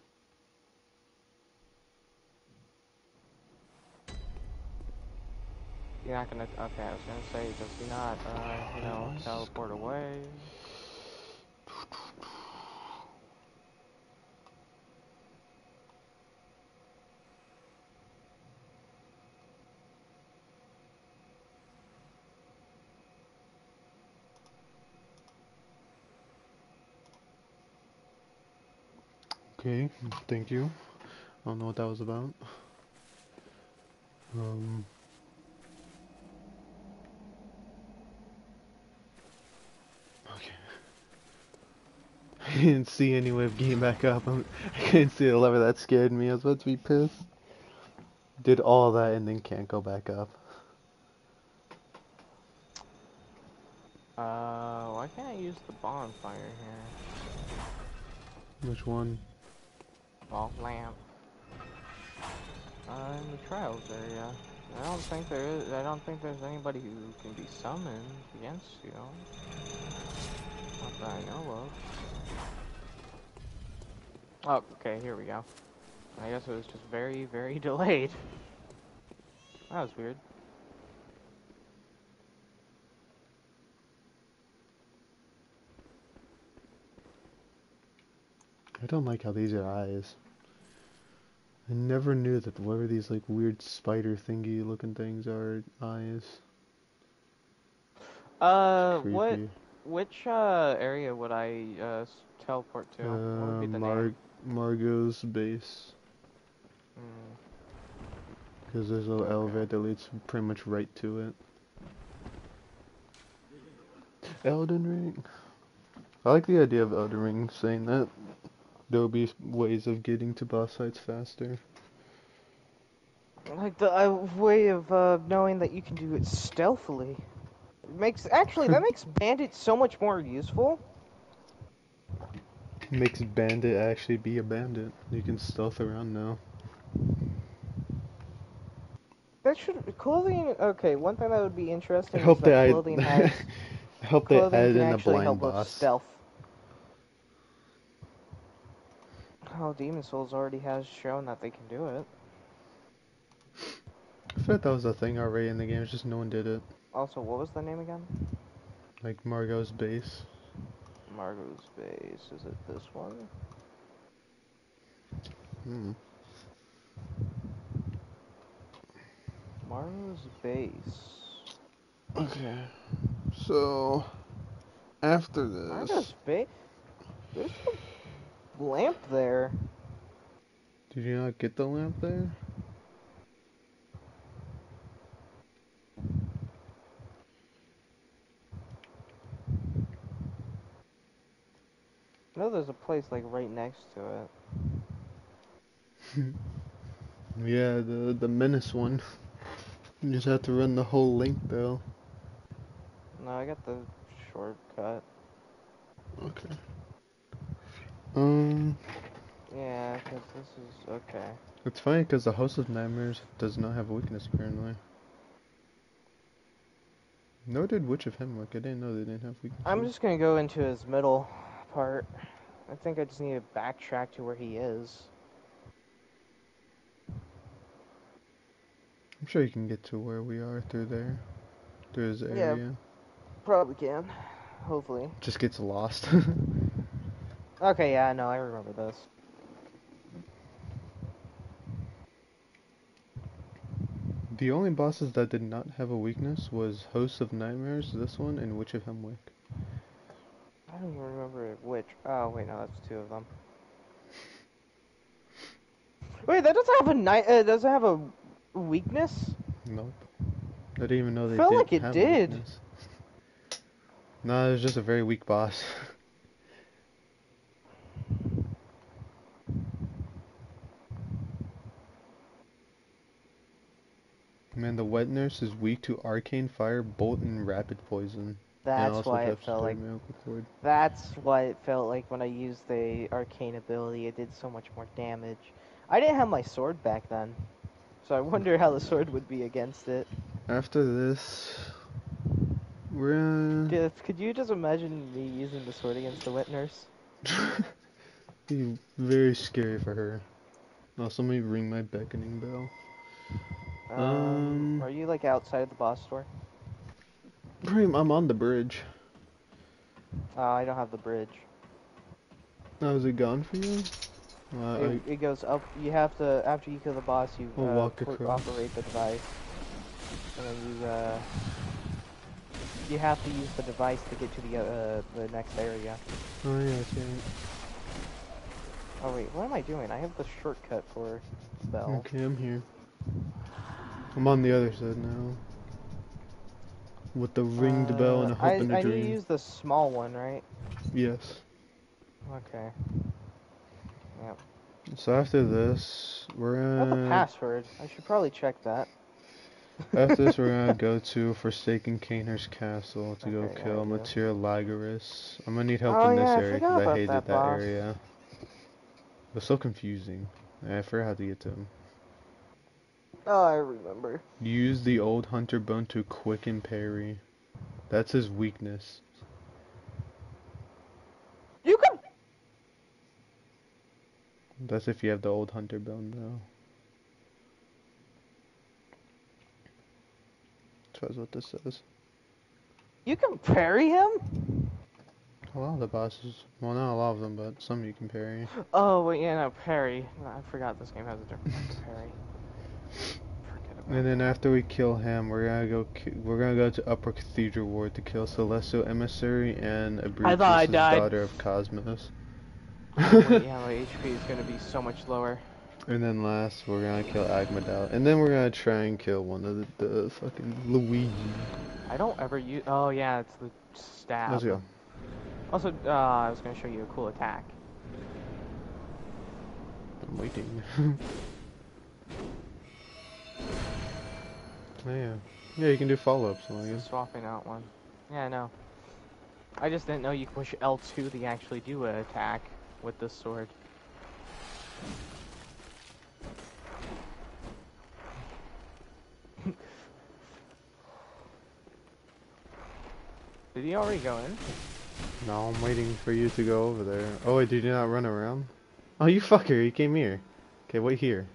You're not gonna. Okay, I was gonna say, does he not, uh, you know, teleport away? Okay, thank you. I don't know what that was about. Um. Okay. I didn't see any way of getting back up. I'm, I couldn't see the lever. That scared me. I was about to be pissed. Did all that and then can't go back up. Uh, why can't I use the bonfire here? Which one? Ball lamp. Uh, in the trials area. I don't think there is. I don't think there's anybody who can be summoned against you. Not that I know of. Oh, okay. Here we go. I guess it was just very, very delayed. That was weird. I don't like how these are eyes. I never knew that whatever these like weird spider thingy looking things are eyes. Uh, what? Which uh area would I uh teleport to? what would be Uh, Mar name? Mergo's base. Hmm. Because there's a little Okay. elevator that leads pretty much right to it. Elden Ring. I like the idea of Elden Ring saying that there will be ways of getting to boss fights faster. Like the uh, way of uh, knowing that you can do it stealthily. It makes actually that makes bandits so much more useful. Makes Bandit actually be a bandit. You can stealth around now. That should clothing. Okay, one thing that would be interesting I hope is they clothing has I hope they add in a actually blind boss. stealth. Oh, Demon Souls already has shown that they can do it. I thought that was a thing already in the game, it's just no one did it. Also, what was the name again? Like Mergo's base. Mergo's base. Is it this one? Hmm. Mergo's base. Okay. So after this. Mergo's this, base. Lamp there. did you not get the lamp there? I know there's a place like right next to it. Yeah, the the Mensis one. You just have to run the whole link though. No, I got the shortcut. Okay. Um, Yeah, 'cause this is okay. it's funny because the Host of Nightmares does not have a weakness apparently. Nor did Witch of Hemwick. I didn't know they didn't have weaknesses. I'm just gonna go into his middle part. I think I just need to backtrack to where he is. I'm sure you can get to where we are through there. Through his Yeah. Probably can. Hopefully. Just gets lost. Okay, yeah, no, I remember this. the only bosses that did not have a weakness was Host of Nightmares, this one, and Witch of Hemwick. I don't even remember which. Oh, wait, no, that's two of them. Wait, that doesn't have a night. Uh, doesn't have a weakness. Nope. I didn't even know they Felt did like it did. No, it was just a very weak boss. Man, the wet nurse is weak to arcane fire, bolt, and rapid poison. That's why it felt like. That's why it felt like when I used the arcane ability, it did so much more damage. I didn't have my sword back then, so I wonder how the sword would be against it. After this, we're Dude, could you just imagine me using the sword against the wet nurse? Be very scary for her. Also, let me ring my beckoning bell. Um, Um, are you like outside of the boss store? I'm on the bridge. Uh, I don't have the bridge. Oh, is it gone for you? Uh, It, it goes up. You have to after you kill the boss, you uh, walk across. operate the device, and then you uh, you have to use the device to get to the uh, the next area. Oh yeah, I see. Oh wait, what am I doing? I have the shortcut for Bell. Okay, I'm here. I'm on the other side now. With the ringed bell and a Uh, hope I, and a I need dream. to use the small one, right? Yes. Okay. Yep. So after this, we're I have the password. I should probably check that. after this we're gonna go to Forsaken Cainhurst castle to go Okay, kill idea. Martyr Logarius. I'm gonna need help Oh, in this yeah, area because I about hated that that, area. It was so confusing. I forgot how to get to him. Oh, I remember. Use the old hunter bone to quicken parry. That's his weakness. You can. That's if you have the old hunter bone though. That's what this says. You can parry him. A lot of the bosses, well not a lot of them, but some you can parry. Oh wait, yeah, no parry. I forgot this game has a different parry. And then after we kill him, we're gonna go. ki- We're gonna go to Upper Cathedral Ward to kill Celestial Emissary and I I daughter of Cosmos. Wait, yeah, my HP is gonna be so much lower. and then last, we're gonna kill Amygdala, and then we're gonna try and kill one of the, the fucking Luigi. I don't ever use. Oh yeah, it's the stab. Let's go. Also, uh, I was gonna show you a cool attack. I'm waiting. yeah. Yeah, you can do follow-ups. Swapping out one. Yeah, I know. I just didn't know you could push L2 to actually do an attack with this sword. Did he already go in? No, I'm waiting for you to go over there. Oh wait, did you not run around? Oh, you fucker, you came here. Okay, wait here.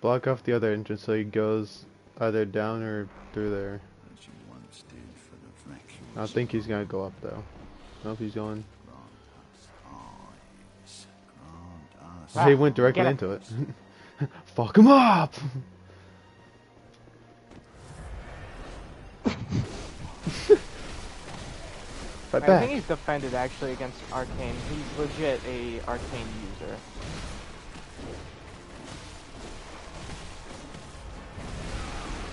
Block off the other entrance so he goes either down or through there. as you once did for the I think he's gonna go up though. Nope, he's going. eyes. Grant us Ah, he went directly get into it. Fuck him up! Fight I think he's defended actually against Arcane. He's legit a Arcane user.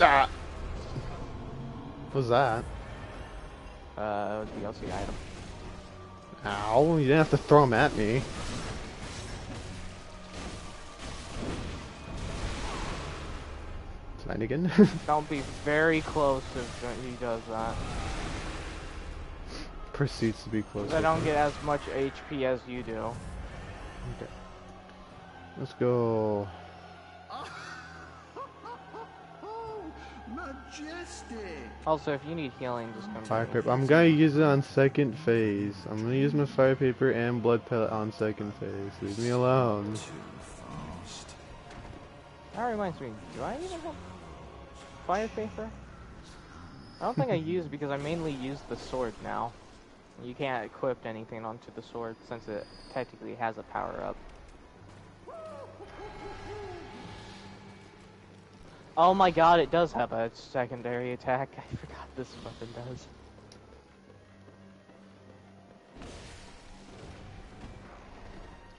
Ah. What's that? Uh, DLC item. Ow, you didn't have to throw him at me. Flanagan. Don't be very close if he does that. Proceeds to be close. I don't get as much HP as you do. Okay. Let's go. Majestic! Also, if you need healing, just come Fire paper. I'm gonna use it on second phase. I'm gonna use my fire paper and blood pellet on second phase. Leave me alone. That reminds me, do I even have fire paper? I don't think I use because I mainly use the sword now. You can't equip anything onto the sword since it technically has a power up. Oh my god, it does have a secondary attack. I forgot this weapon does.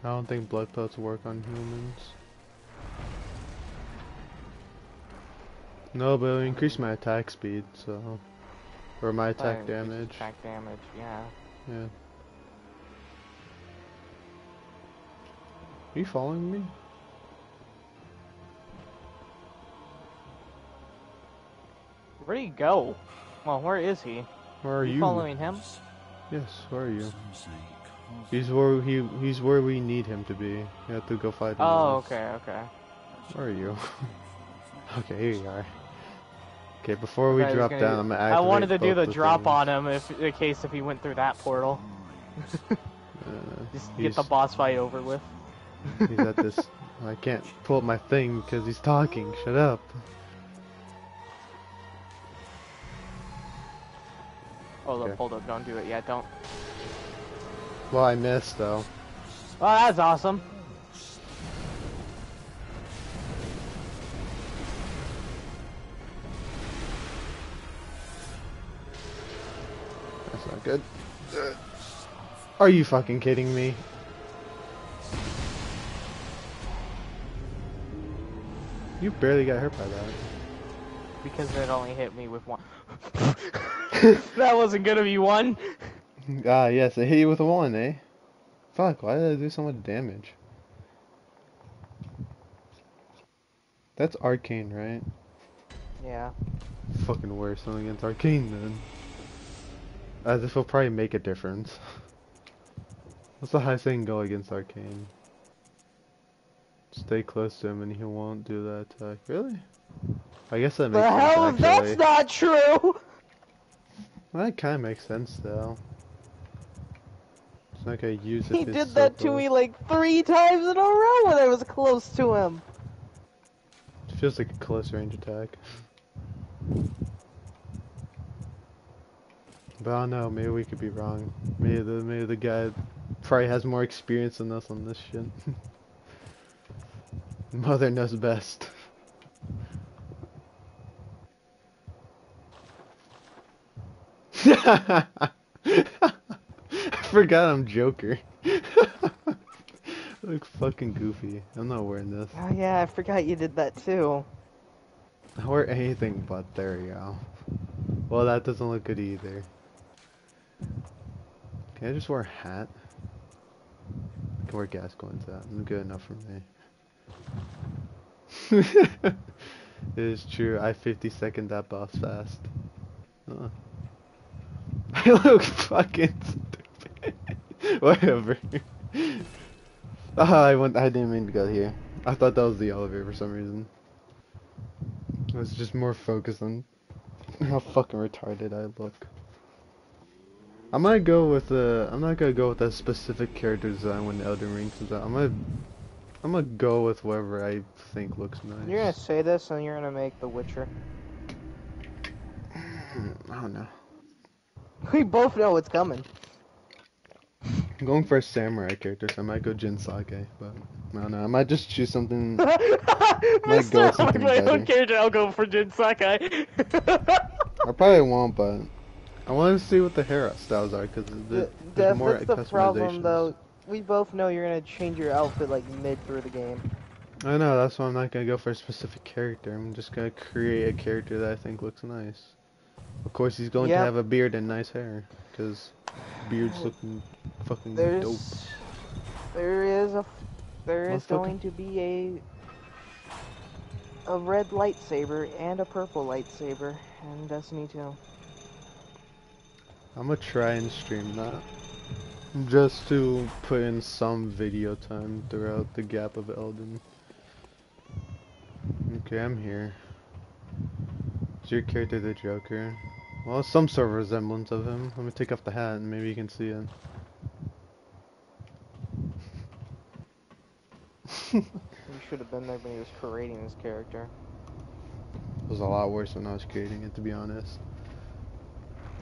I don't think blood pellets work on humans. No, but it'll increase my attack speed, so. Or my attack damage. Attack damage, yeah. Yeah. Are you following me? Where'd he go? Well, where is he? Where are you you? following him? Yes, where are you? Some say cosmic He's where he he's where we need him to be. You have to go fight him. Oh, now. okay, okay. Where are you? Okay, here you are. Okay, before we I drop gonna- down, I'm gonna I wanted to do both the drop things. on him if in case if he went through that portal. Uh, Just he's, get the boss fight over with. he's at this. I can't pull up my thing because he's talking. Shut up. Hold Okay. up, hold up, don't do it yet, don't. Well, I missed though. Oh, that's awesome. That's not good. Are you fucking kidding me? You barely got hurt by that. Because it only hit me with one. that wasn't gonna be one. Ah, yes, I hit you with a one, eh? Fuck, why did I do so much damage? That's arcane, right? Yeah. Fucking worse than against arcane then. As if it'll probably make a difference. What's the highest they can go against arcane? Stay close to him and he won't do that attack. Really? I guess that makes The makes hell? sense That's not true! That kinda makes sense though. It's not gonna use it. He did so that to me like three times in a row when I was close to him. It feels like a close range attack. But I don't know, maybe we could be wrong. Maybe the maybe the guy probably has more experience than us on this shit. Mother knows best. I forgot I'm Joker. I look fucking goofy. I'm not wearing this. Oh yeah, I forgot you did that too. I wear anything but there you go. Well, that doesn't look good either. Can I just wear a hat? I can wear gas coins out. I'm good enough for me. it is true. I 50 second that boss fast. Uh. I look fucking stupid. Whatever. Ah, I went. I didn't mean to go here. I thought that was the elevator for some reason. I was just more focused on how fucking retarded I look. I might go with the. I'm not gonna go with that specific character design when Elden Ring comes out. I'm gonna. I'm gonna go with whatever I think looks nice. You're gonna say this and you're gonna make The Witcher. Hmm, I don't know. We both know what's coming. I'm going for a samurai character, so I might go Jin Sakai, but I don't know. I might just choose something. Mister, go I'm something my own character. I'll go for Jin Sakai. I probably won't, but I want to see what the hairstyles are because the, there's Def, more that's the problem though. We both know you're gonna change your outfit like mid through the game. I know, that's why I'm not gonna go for a specific character. I'm just gonna create a character that I think looks nice. Of course, he's going Yep. to have a beard and nice hair, because beards looking fucking There's, dope. there is a, there is going to be a, a red lightsaber and a purple lightsaber in Destiny 2. I'm gonna try and stream that. Just to put in some video time throughout the gap of Elden. Okay, I'm here. Is your character the Joker? Well, some sort of resemblance of him. Let me take off the hat and maybe you can see it. You should have been there when he was creating his character. It was a lot worse when I was creating it, to be honest.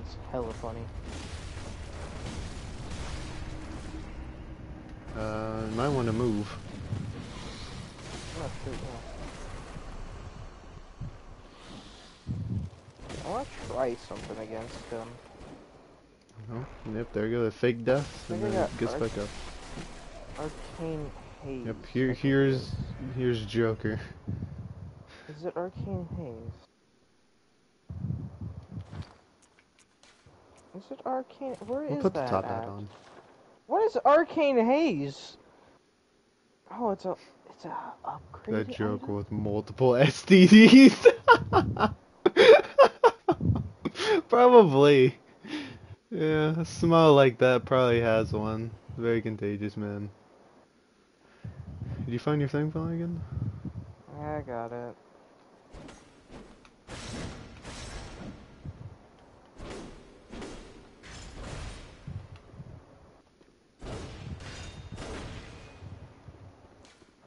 It's hella funny. Uh, might want to move. Oh, shoot, yeah. I want to try something against him. Oh, yep, there you go. The fake death, I and then got gets back up. Arcane Haze. Yep, here, here's, here's Joker. Is it Arcane Haze? Is it Arcane? Where We'll is put the top at? hat on. What is Arcane Haze? Oh, it's a it's a upgrade. That Joker with multiple STDs. probably. Yeah, a smell like that probably has one. Very contagious, man. Did you find your thing, Flanagan? I got it.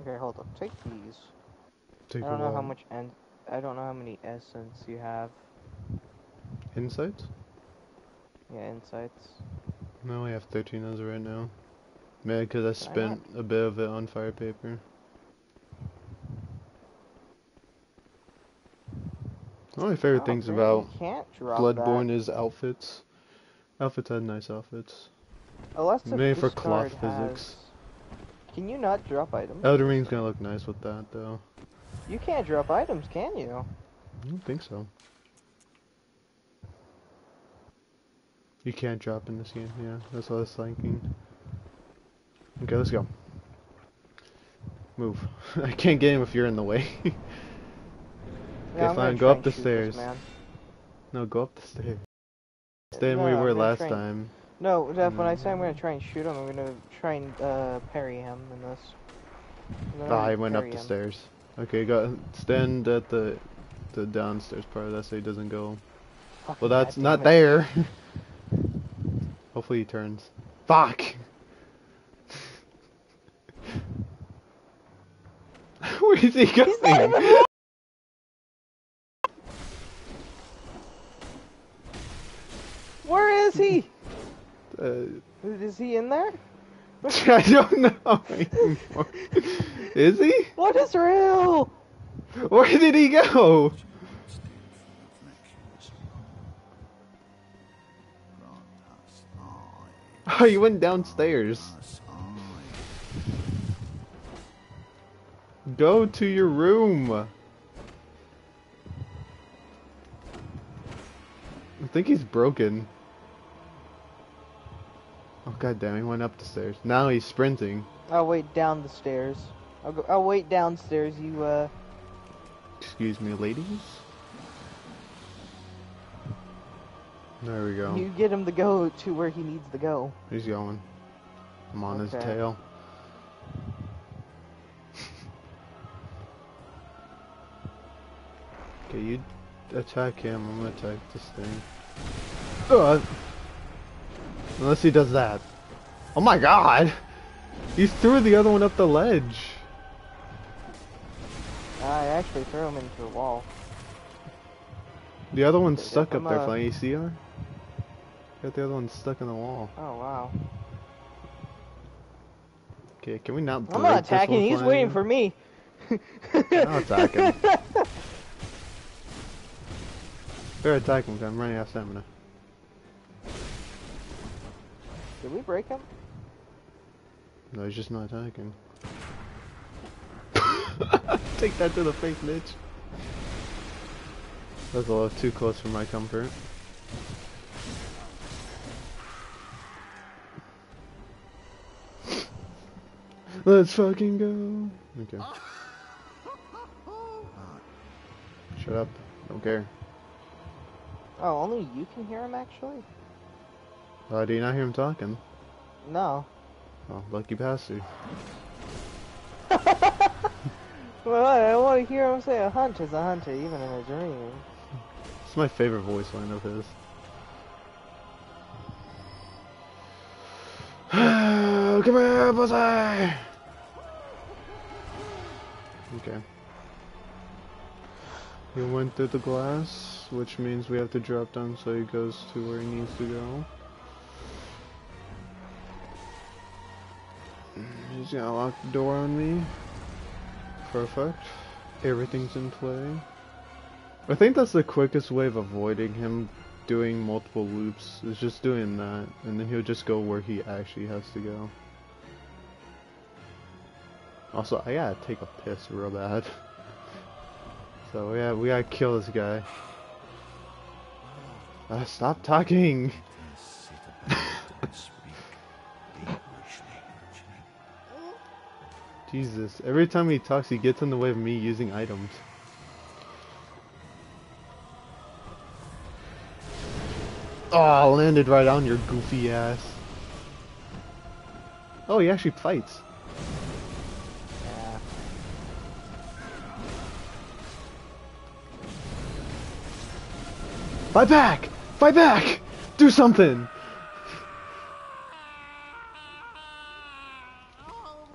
Okay, hold up. Take these. Take I don't know how much end I don't know how many essence you have. Insights? Yeah, insights. No, we have 13 as of right now. Man, because I spent a bit of it on fire paper. One of my favorite Oh, things about you can't drop Bloodborne that. is outfits. Outfits had nice outfits. Made for cloth has- physics. Can you not drop items? Elden Ring's gonna look nice with that, though. You can't drop items, can you? I don't think so. You can't drop in this game, yeah, that's what I was thinking. Okay, let's go. Move. I can't get him if you're in the way. Yeah, I'm fine, go up the this stairs. no, go up the stairs. Stay where No, you I'm were last time. No, Def, when I say I'm gonna try and shoot him, I'm gonna try and uh, parry him in this. Ah, he went up parry the him. stairs. Okay, go stand at the the downstairs part of that so he doesn't go. Fucking Well, that's not there. Hopefully he turns. Fuck! Where is he going? He's not even Where is he? Uh, Is he in there? I don't know anymore. Is he? What is real? Where did he go? Oh, he went downstairs. Go to your room. I think he's broken. Oh god damn, he went up the stairs. Now he's sprinting. I'll wait down the stairs. I'll go. I'll wait downstairs. You uh. Excuse me, ladies. There we go. You get him to go to where he needs to go. He's going. I'm on his tail. okay, you attack him. I'm gonna attack this thing. Uh, unless he does that. Oh my god! He threw the other one up the ledge. I actually threw him into the wall. The other one's stuck up I'm, there, Flying. You see her? Got the other one stuck in the wall. Oh wow. Okay, can we not I'm not attacking. He's Flying? waiting for me. I'll attack him. Better attack him, 'cause I'm running out of stamina. Did we break him? No, he's just not attacking. Take that to the face, bitch. That's a little too close for my comfort. Let's fucking go. Okay. Shut up. Don't care. Oh, only you can hear him actually. Uh, do you not hear him talking? No. Oh, lucky bastard. Well, I want to hear him say a hunt is a hunter, even in a dream. It's my favorite voice line of his. Come here, pussy! Okay. He went through the glass, which means we have to drop down so he goes to where he needs to go. He's gonna lock the door on me. Perfect. Everything's in play. I think that's the quickest way of avoiding him doing multiple loops, is just doing that, and then he'll just go where he actually has to go. Also, I gotta take a piss real bad. So yeah, we gotta kill this guy. Uh, stop talking! Jesus, every time he talks, he gets in the way of me using items. Oh, landed right on your goofy ass. Oh, he actually fights. Fight back! Fight back! Do something!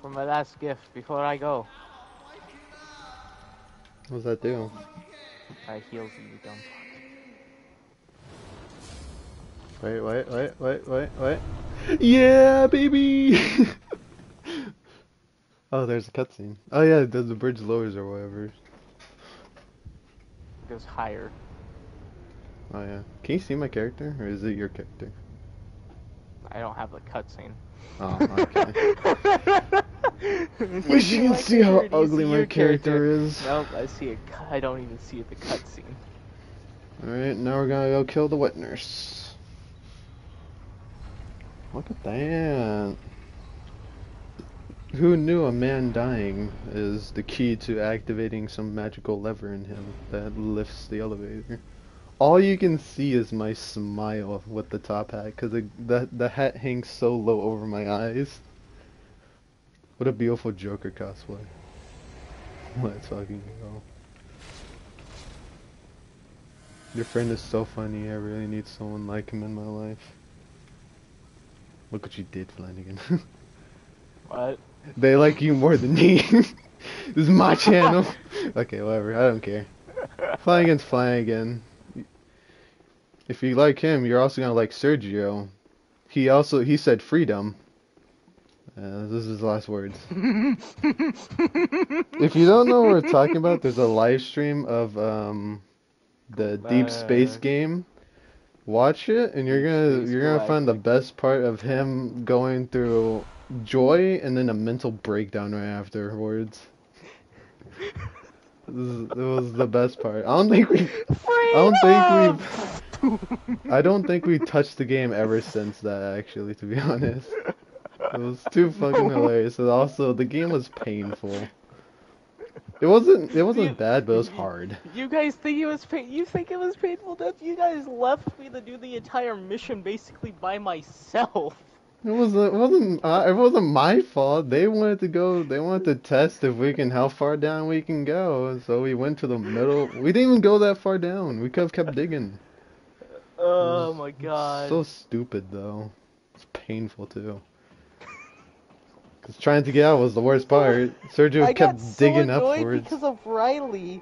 for my last gift before I go. What does that do? I heals you, you dumb fuck. Wait, wait, wait, wait, wait, wait. Yeah, baby! oh, there's a cutscene. Oh yeah, the, the bridge lowers or whatever. It Goes higher. Oh yeah. Can you see my character, or is it your character? I don't have the cutscene. Oh, okay. Wish you can see how ugly my character is. Nope, I see it. I don't even see it. The cutscene. Alright, now we're gonna go kill the wet nurse. Look at that. Who knew a man dying is the key to activating some magical lever in him that lifts the elevator? All you can see is my smile with the top hat because the, the, the hat hangs so low over my eyes. What a beautiful Joker cosplay. Let's fucking go. Your friend is so funny, I really need someone like him in my life. Look what you did, Flanagan. What? they like you more than me. this is my channel. okay, whatever, I don't care. Flanagan's Flanagan. If you like him, you're also gonna like Sergio. He also, he said freedom. Uh, this is his last words. if you don't know what we're talking about, there's a live stream of um, the Deep Space game. Watch it, and you're gonna Space you're gonna find the best part of him going through joy and then a mental breakdown right afterwards. This is, it was the best part. I don't think we I don't think we've I don't think we touched the game ever since that actually to be honest. It was too fucking hilarious. And also the game was painful. It wasn't it wasn't You- bad, but it was hard. You guys think it was pain? You think it was painful enough? You guys left me to do the entire mission basically by myself. It wasn't it wasn't uh, it wasn't my fault. They wanted to go they wanted to test if we can how far down we can go. So we went to the middle. We didn't even go that far down. We could have kept digging. Oh my god. So stupid though. It's painful too. Trying to get out was the worst part. Sergio I kept so digging upwards. because of Riley.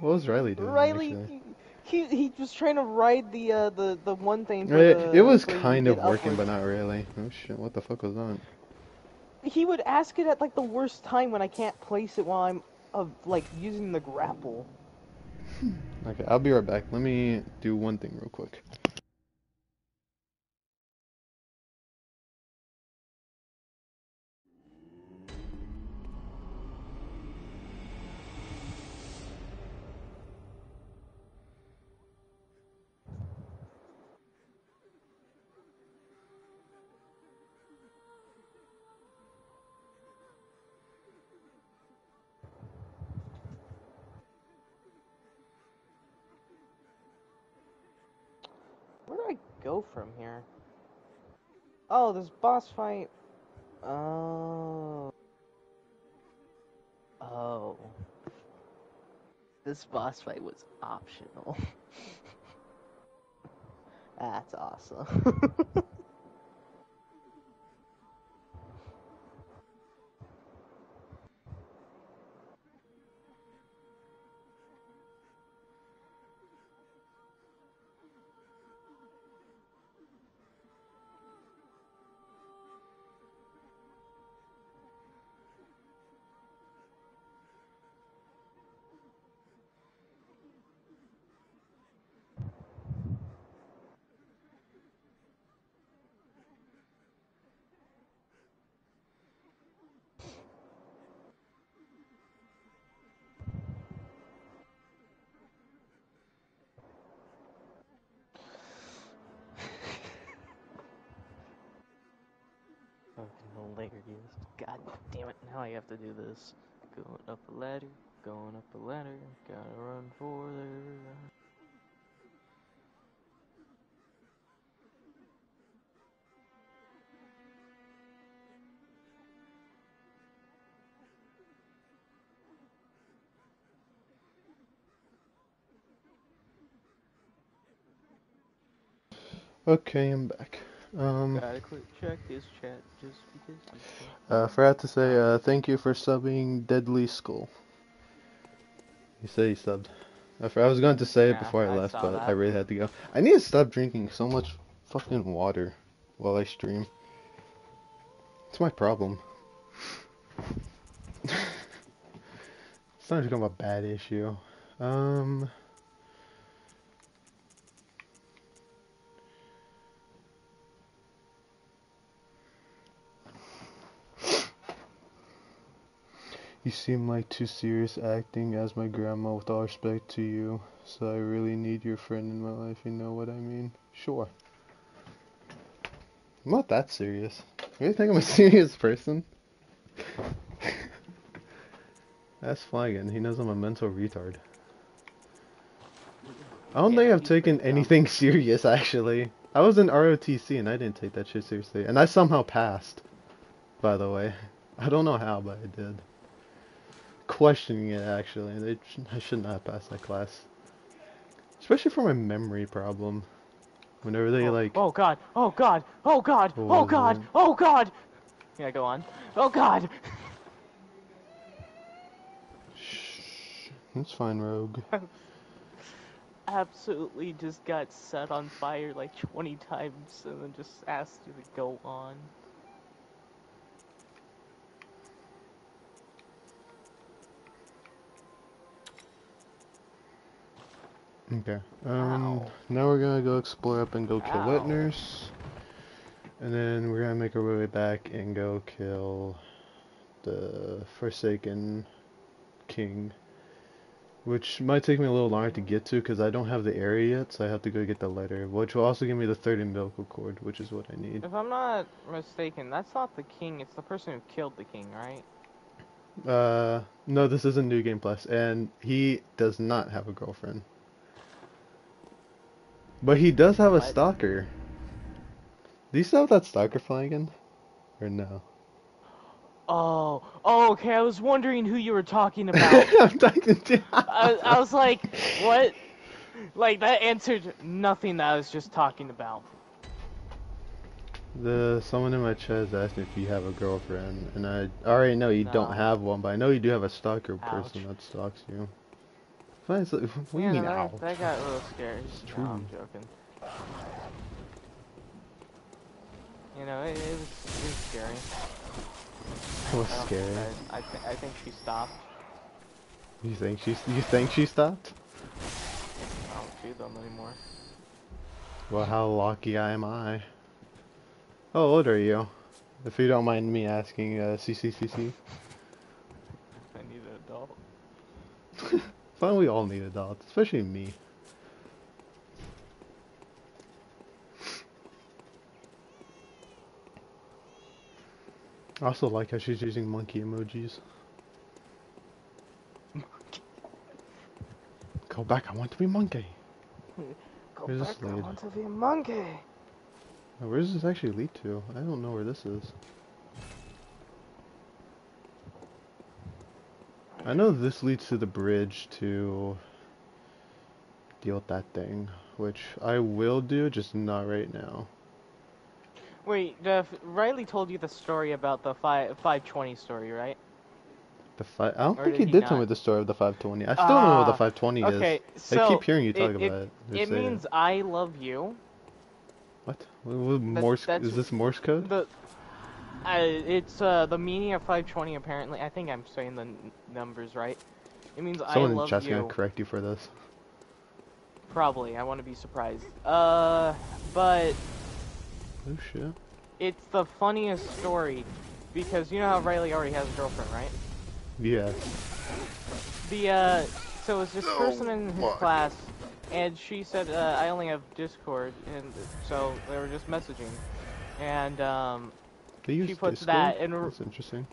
What was Riley doing? Riley, he, he was trying to ride the uh, the the one thing. For It, the, it was kind of working, but not really. Oh shit! What the fuck was that? He would ask it at like the worst time when I can't place it while I'm of like using the grapple. Okay, I'll be right back. Let me do one thing real quick. From here? Oh, this boss fight. Oh. Oh. This boss fight was optional. That's awesome. now I have to do this. Going up a ladder, going up a ladder, gotta run for there. Okay, I'm back. Um, Gotta quick check his chat just because. uh, forgot to say, uh, thank you for subbing Deadly Skull. You said you subbed. I for- I was going to say it before I, I left, but that. I really had to go. I need to stop drinking so much fucking water while I stream. It's my problem. it's starting to become a bad issue. Um. You seem like too serious acting as my grandma with all respect to you. So I really need your friend in my life, you know what I mean? Sure. I'm not that serious. You think I'm a serious person? That's Flagon. He knows I'm a mental retard. I don't Yeah, think I've taken pretty dumb. anything serious actually. I was in ROTC and I didn't take that shit seriously. And I somehow passed, by the way. I don't know how, but I did. Questioning it actually. and It, sh- I should not pass that class. Especially for my memory problem. Whenever they oh, like. Oh god! Oh god! Oh god! Oh, oh god! it? Oh god! Yeah, go on. Oh god! Shh. It's fine, Rogue. Absolutely just got set on fire like 20 times and then just asked you to go on. Okay. Um. Ow. Now we're gonna go explore up and go kill Ow. And then we're gonna make our way back and go kill the Forsaken King. Which might take me a little longer to get to because I don't have the area yet, so I have to go get the letter. Which will also give me the third umbilical cord, which is what I need. If I'm not mistaken, that's not the king, it's the person who killed the king, right? Uh, no, this is a new game plus, and he does not have a girlfriend. But he does have a What? stalker. Do you still have that stalker flagon? Or no? Oh, oh, okay, I was wondering who you were talking about. I'm talking to I, I was like, what? Like, that answered nothing that I was just talking about. The someone in my chat asked if you have a girlfriend, and I already know you don't No. have one, but I know you do have a stalker person Ouch. that stalks you. Fine, so, what do you mean, that, that got a little scary. It's No, I'm joking. You know, it, it, was, it was scary. It was I scary. I, I, th- I think she stopped. You think she's? You think she stopped? I don't see them anymore. Well, how lucky am I? How old are you? If you don't mind me asking, uh, CCCC. I need an adult. Fine, we all need adults, especially me. I also like how she's using monkey emojis. Go back, I want to be monkey. Go Where's this back, I want to be monkey. Now, where does this actually lead to? I don't know where this is. I know this leads to the bridge to deal with that thing, which I will do, just not right now. Wait, Jeff, Riley told you the story about the five 520 story, right? The fi- I don't Or think did he did tell me the story of the 520. I still don't know what the Ah, 520 Okay, is. so I keep hearing you it- talk it, about it. or It means I love you. What? What- what Morse? that's- is this Morse code? The uh, it's uh the meaning of 520 apparently. I think I'm saying the n- numbers right. It means Someone I in love chat's you. gonna correct you for this. Probably. I want to be surprised. Uh, but Oh shit. it's the funniest story because you know how Riley already has a girlfriend, right? Yeah. The uh, so it was this Oh, person in his fuck. class, and she said, uh, "I only have Discord," and so they were just messaging, and um, They use She puts Discord? that in- That's interesting.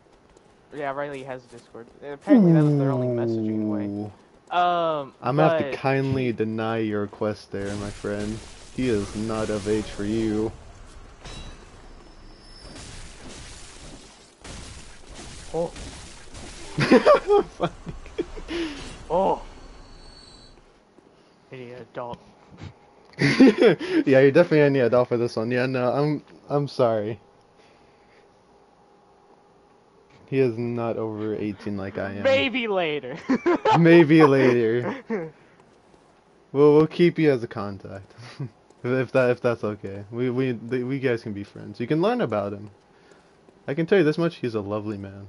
yeah, Riley has Discord. Apparently, that was their only messaging way. Um, I'm gonna have to kindly deny your request there, my friend. He is not of age for you. Oh. oh. Idiot adult. yeah, you're definitely gonna need a doll for this one. Yeah, no, I'm I'm sorry. He is not over 18 like I am. Maybe later. Maybe later. Well, we'll keep you as a contact. if that if that's okay. We we we guys can be friends. You can learn about him. I can tell you this much, he's a lovely man.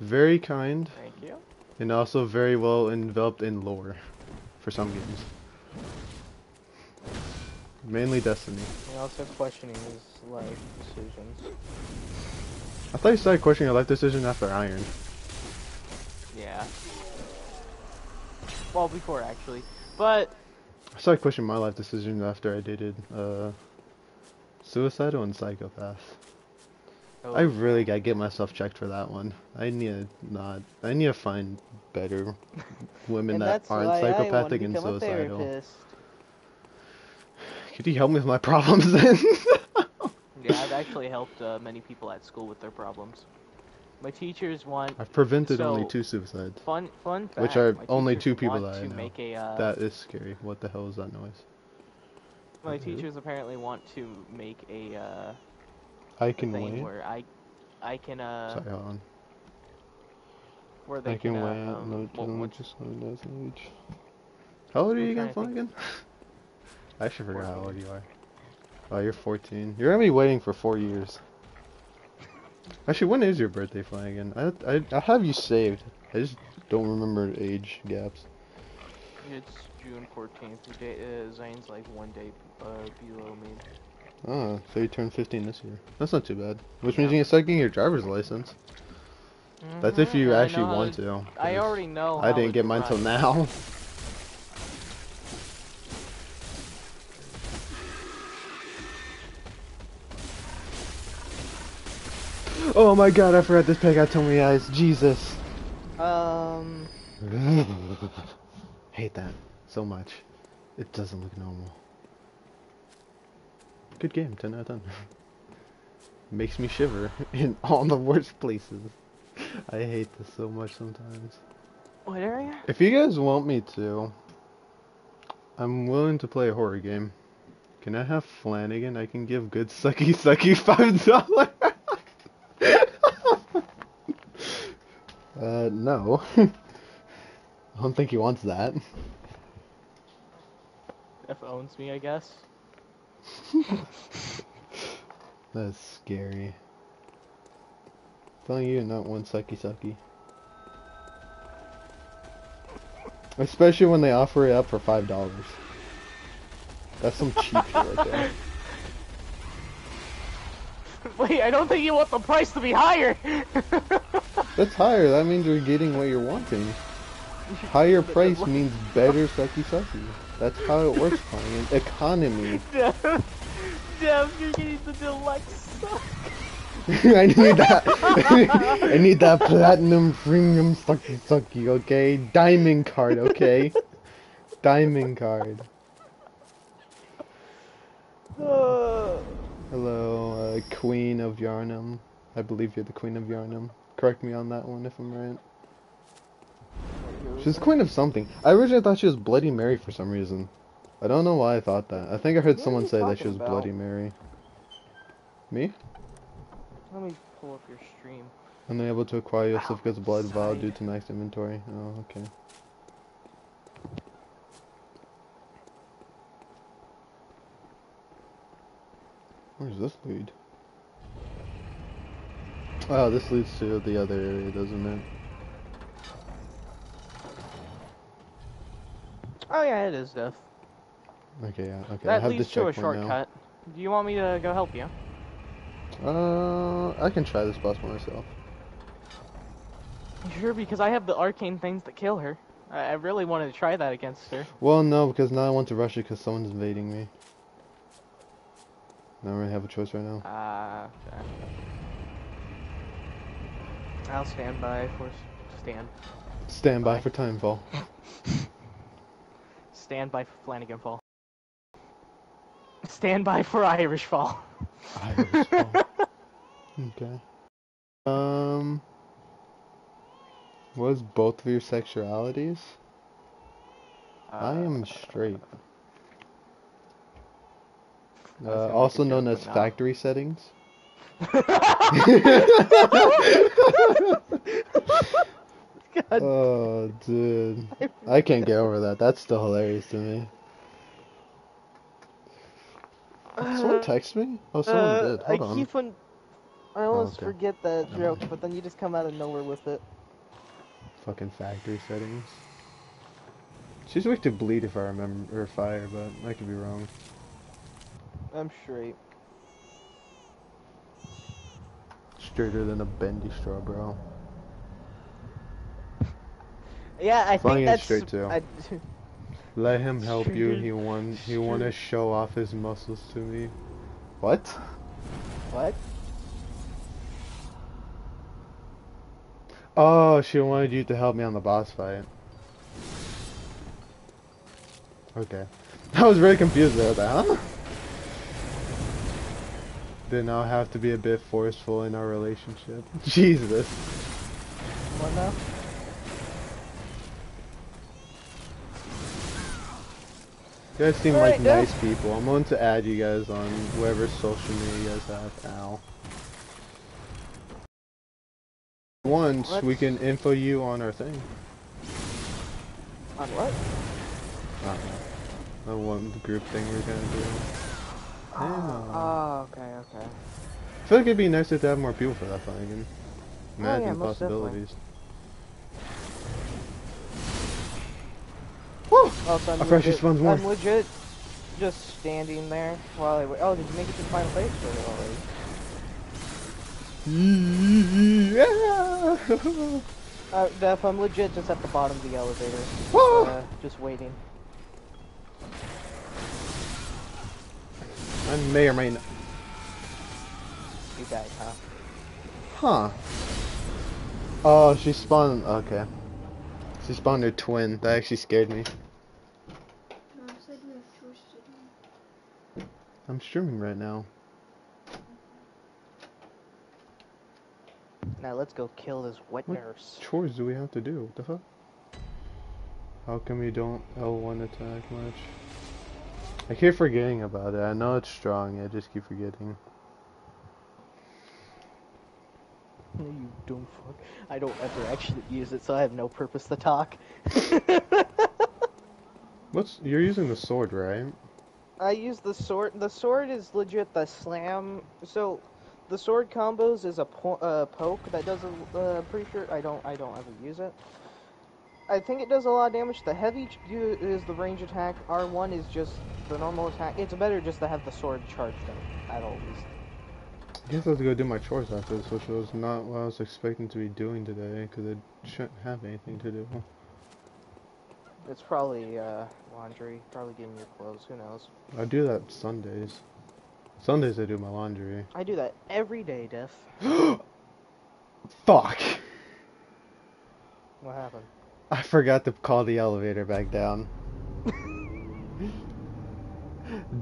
Very kind Thank you. and also very well enveloped in lore for some games. Mainly Destiny. And also questioning his life decisions. I thought you started questioning your life decision after Iron. Yeah. Well, before actually, but I started questioning my life decision after I dated uh suicidal and psychopath. oh, I really gotta get myself checked for that one. I need to not. I need to find better women that aren't why I wanna psychopathic and suicidal. Could you help me with my problems then? Yeah, I've actually helped uh, many people at school with their problems. My teachers want I've prevented only two suicides. fun fun fact. Which are only two people that I know. Make a, uh, That is scary. What the hell is that noise? my Mhm. teachers apparently want to make a uh, I can wait. where I I can uh Sorry, hold on. where they I can uh, wait. um, no, what- no, what's- just that's age. How old are you again, again? I actually forgot how old you are. Oh, you're 14. You're gonna be waiting for four years. Actually, when is your birthday, Flanagan? I, I, I have you saved. I just don't remember age gaps. It's June 14th. The day, uh, Zane's like one day uh, below me. Oh, so you turned 15 this year. That's not too bad. Which means you can start getting your driver's license. That's if you actually want to- I already know. I didn't get mine till now. Oh my god, I forgot this peg got Tommy eyes. Jesus. Um. Hate that so much. It doesn't look normal. Good game, 10 out of 10. Makes me shiver in all the worst places. I hate this so much sometimes. What area? If you guys want me to, I'm willing to play a horror game. Can I have Flanagan? I can give good sucky sucky five dollar. Uh, no. I don't think he wants that. F owns me, I guess. That's scary. Telling you, not one sucky sucky. Especially when they offer it up for five dollars. That's some cheap shit right there. Wait, I don't think you want the price to be higher. That's higher. That means you're getting what you're wanting. Higher price means better sucky sucky. That's how it works, Brian. Economy. Jeff, you're getting the deluxe. suck. I need that. I need that platinum premium sucky sucky. Okay, diamond card. Okay, diamond card. Uh, Hello, uh, Queen of Yharnam. I believe you're the Queen of Yharnam. Correct me on that one if I'm right. She's Queen of something. I originally thought she was Bloody Mary for some reason. I don't know why I thought that. I think I heard What someone say that she was about? Bloody Mary. Me? Let me pull up your stream. Unable to acquire your of blood vial due to max inventory. Oh, okay. Where's this lead? Oh, this leads to the other area, doesn't it? Oh yeah, it is Death. Okay, yeah, okay. I That have leads to a checkpoint now. shortcut. Do you want me to go help you? Uh, I can try this boss by myself. Sure, because I have the arcane things that kill her. I, I really wanted to try that against her. Well, no, because now I want to rush it because someone's invading me. I don't really have a choice right now. Ah, okay. I'll stand by for stand. Stand by for timefall. Stand by for Flanagan Fall. Stand by for Irish Fall. Irish fall. Okay. Um. Was both of your sexualities? I Uh, am straight. Uh, make a also known as factory settings. God, Oh, dude. I can't get over that. That's still hilarious to me. Someone text me? Oh, someone Uh, did. Hold I on. keep on. I almost okay. forget that joke, but then you just come out of nowhere with it. Fucking factory settings. She's weak to bleed if I remember, or fire, but I could be wrong. I'm straight. Straighter than a bendy straw, bro. Yeah, I Flying think in that's. straight, too. I, Let him help you. He want he want to show off his muscles to me. What? what? Oh, she wanted you to help me on the boss fight. Okay. I was very confused there, huh? Then I'll have to be a bit forceful in our relationship. Jesus. What now? You guys seem Alright, like yeah. nice people. I'm going to add you guys on whatever social media you guys have. Ow. Once we can info you on our thing. On what? Uh, the one group thing we're gonna do. Yeah. Oh, okay, okay. I feel like it'd be nicer to have more people for that fight again. Oh, yeah, Imagine most possibilities. Woo! Also, I'm I forgot she legit, spawns more. I'm legit just standing there while I wait. Oh, did you make it to the final phase already? Yeah! Uh, Def, I'm legit just at the bottom of the elevator. Woo! Uh, just waiting. I may or may not. You guys, huh? Huh. Oh, she spawned. Okay. She spawned her twin. That actually scared me. No, I said you have chores to do. I'm streaming right now. Now let's go kill this wet What? nurse. chores do we have to do? What the fuck? How come you don't L1 attack much? I keep forgetting about it. I know it's strong, I just keep forgetting. No, you don't fuck. I don't ever actually use it, so I have no purpose to talk. What's you're using the sword, right? I use the sword. The sword is legit the slam. So, the sword combos is a po- uh, poke that does a. Uh, pretty sure I don't. I don't ever use it. I think it does a lot of damage. The heavy is the range attack. R1 is just the normal attack. It's better just to have the sword charged up at all least. I guess I have to go do my chores after this, which was not what I was expecting to be doing today, because I shouldn't have anything to do. It's probably uh, laundry. Probably getting your clothes. Who knows? I do that Sundays. Sundays I do my laundry. I do that every day, Def. Fuck! What happened? I forgot to call the elevator back down.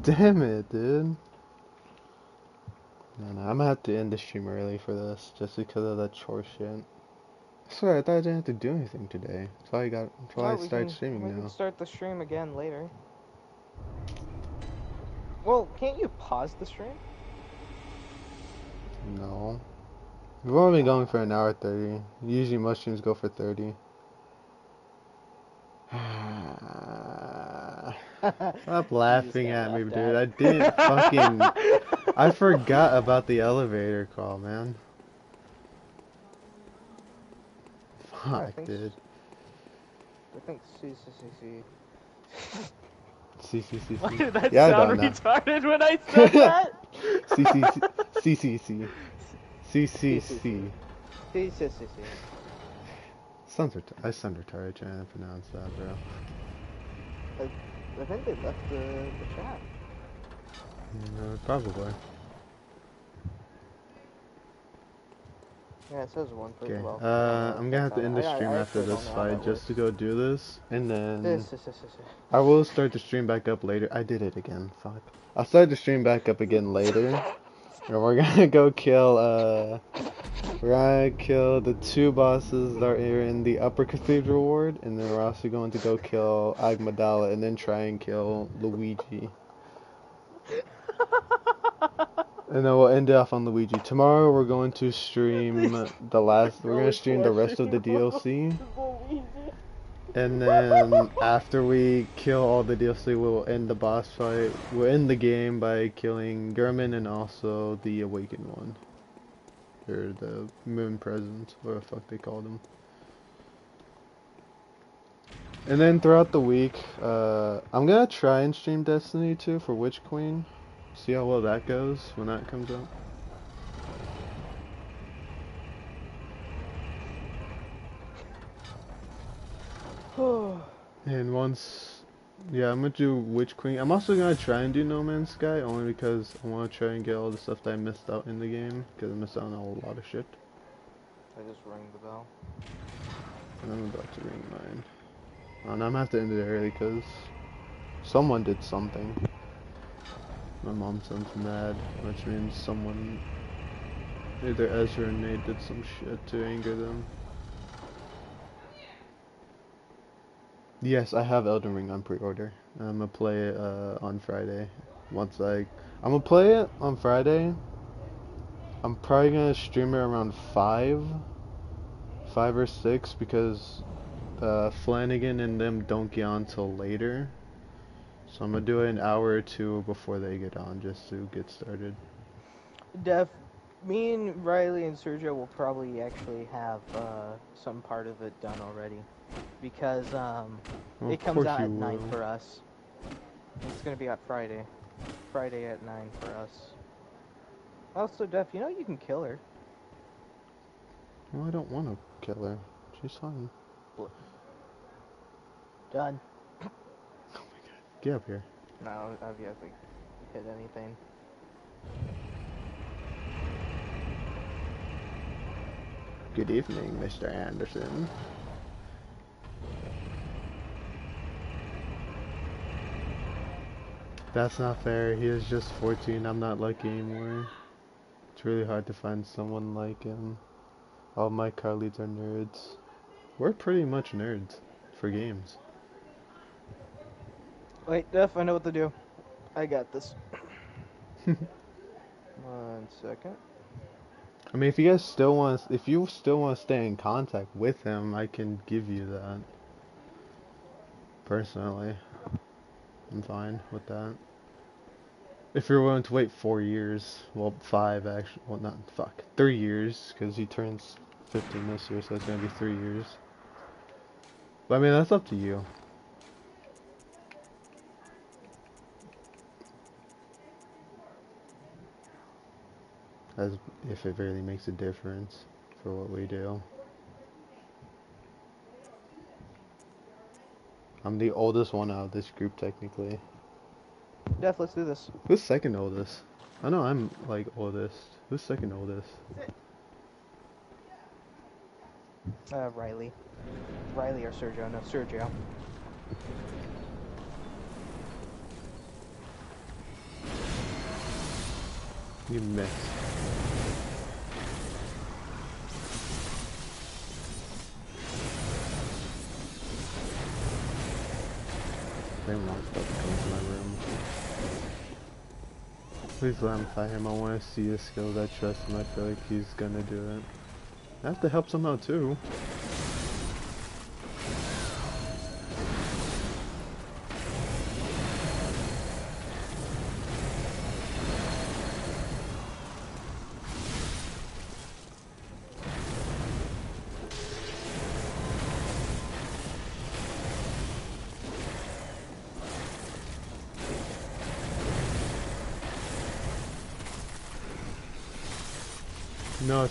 Damn it, dude. No, no, I'm gonna have to end the stream early for this, just because of that chore shit. I swear, I thought I didn't have to do anything today. That's why I got, that's why I we started streaming we now. can start the stream again later. Well, can't you pause the stream? No. We've only been going for an hour 30. Usually mushrooms go for 30. Stop laughing at me, dude. at. I didn't fucking. I forgot about the elevator call, man. Fuck, think dude. I think C C C C. C C C Why did that Yeah, I sound retarded when I said that? C C C C Sounds ret- I sound retarded trying to pronounce that, bro. I think they left the, the chat. No, probably. Yeah, it says one for Okay. well. Uh, I'm gonna have to end the I- I stream after this fight just to go do this, and then This, this, this, this, this. I will start the stream back up later. I did it again. Fuck. I'll start the stream back up again later, and we're gonna go kill. Uh, we're gonna kill the two bosses that are in the upper cathedral ward, and then we're also going to go kill Agmadala, and then try and kill Luigi. And then we'll end it off on Luigi. Tomorrow we're going to stream the last. We're gonna stream the rest of the DLC, and then after we kill all the DLC, we'll end the boss fight. We'll end the game by killing Gehrman and also the Awakened one, or the Moon Presence, whatever the fuck they called them. And then throughout the week, uh, I'm gonna try and stream Destiny 2 for Witch Queen. See how well that goes when that comes out. And once, yeah, I'm gonna do Witch Queen. I'm also gonna try and do No Man's Sky only because I want to try and get all the stuff that I missed out in the game because I missed out on a whole lot of shit. I just rang the bell. And I'm about to ring mine. Oh, and I'm gonna have to end it early because someone did something. My mom sounds mad, which means someone, either Ezra or Nate did some shit to anger them. Yes, I have Elden Ring on pre-order. I'm gonna play it uh, on Friday. Once I, I'm gonna play it on Friday. I'm probably gonna stream it around five, five or six because uh, Flanagan and them don't get on till later. So I'm gonna do it an hour or two before they get on just to get started. Def, me and Riley and Sergio will probably actually have uh, some part of it done already, because um, Well, it comes out at nine for us. It's gonna be on Friday, Friday at nine for us. Also, Def, you know you can kill her. Well, I don't want to kill her. She's fine. Done. Oh my god. Get up here. No, I've yet to hit anything. Good evening, Mr. Anderson. That's not fair. He is just 14. I'm not lucky anymore. It's really hard to find someone like him. All my colleagues are nerds. We're pretty much nerds for games. Wait, Def, I know what to do. I got this. One second. I mean, if you guys still want, if you still want to stay in contact with him, I can give you that. Personally, I'm fine with that. If you're willing to wait four years, well, five actually, well, not fuck, three years, because he turns 15 this year, so it's gonna be three years. But I mean, that's up to you. As if it really makes a difference for what we do. I'm the oldest one out of this group technically. Def, let's do this. Who's second oldest? I know I'm like oldest. Who's second oldest? Uh, Riley. Riley or Sergio? No, Sergio. You missed. Wants about to Please let him fight him. I want to see his skills. I trust him. I feel like he's gonna do it. I have to help somehow too.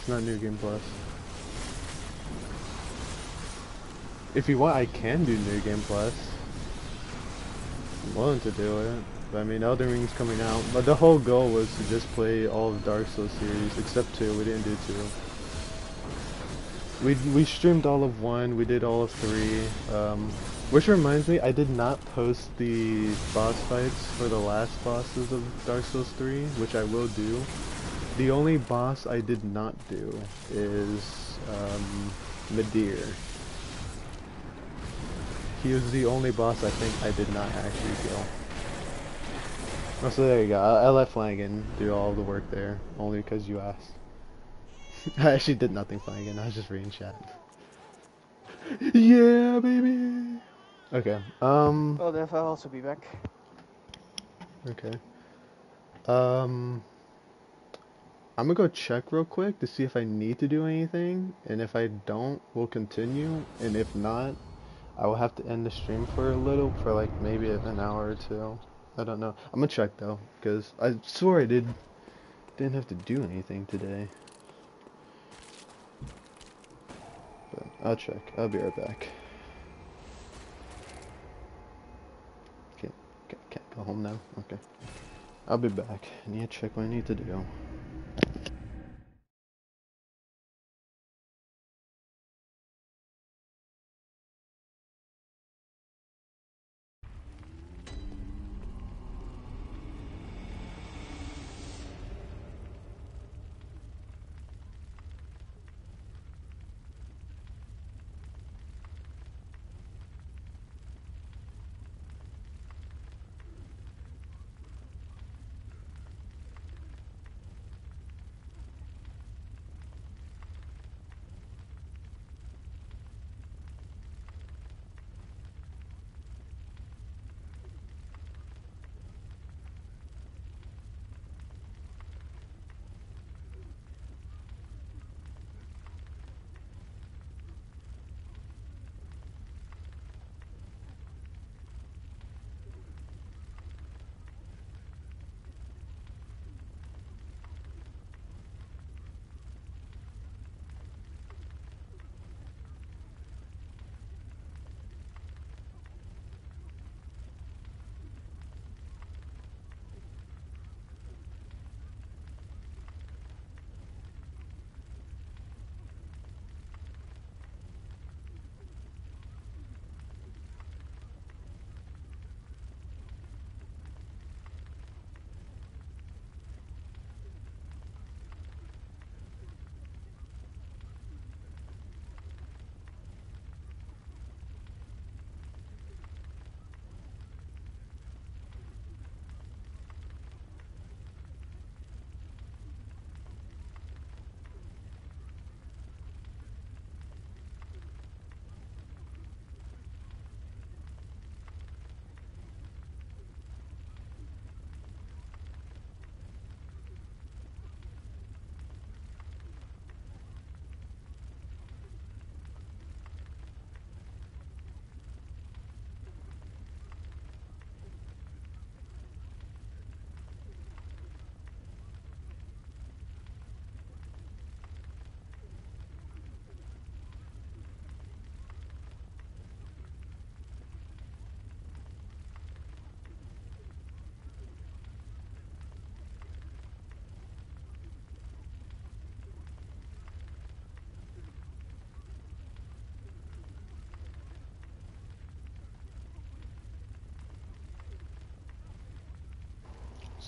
It's not New Game Plus. If you want, I can do New Game Plus. I'm willing to do it. But I mean, Elden Ring's coming out. But the whole goal was to just play all of Dark Souls series, except two. We didn't do two. We we streamed all of one. We did all of three. Um, which reminds me, I did not post the boss fights for the last bosses of Dark Souls 3, which I will do. The only boss I did not do is um, Midir. He was the only boss I think I did not actually kill. Oh, so there you go. I, I let Flanagan do all the work there, only because you asked. I actually did nothing, Flanagan. I was just reading chat. yeah, baby. Okay. Um. Oh, Def, I'll also be back. Okay. Um. I'm gonna go check real quick to see if I need to do anything, and if I don't, we'll continue, and if not, I will have to end the stream for a little, for like maybe an hour or two. I don't know. I'm gonna check though, because I swore I did didn't have to do anything today. But I'll check. I'll be right back. Can't, can't, can't go home now? Okay. I'll be back. I need to check what I need to do.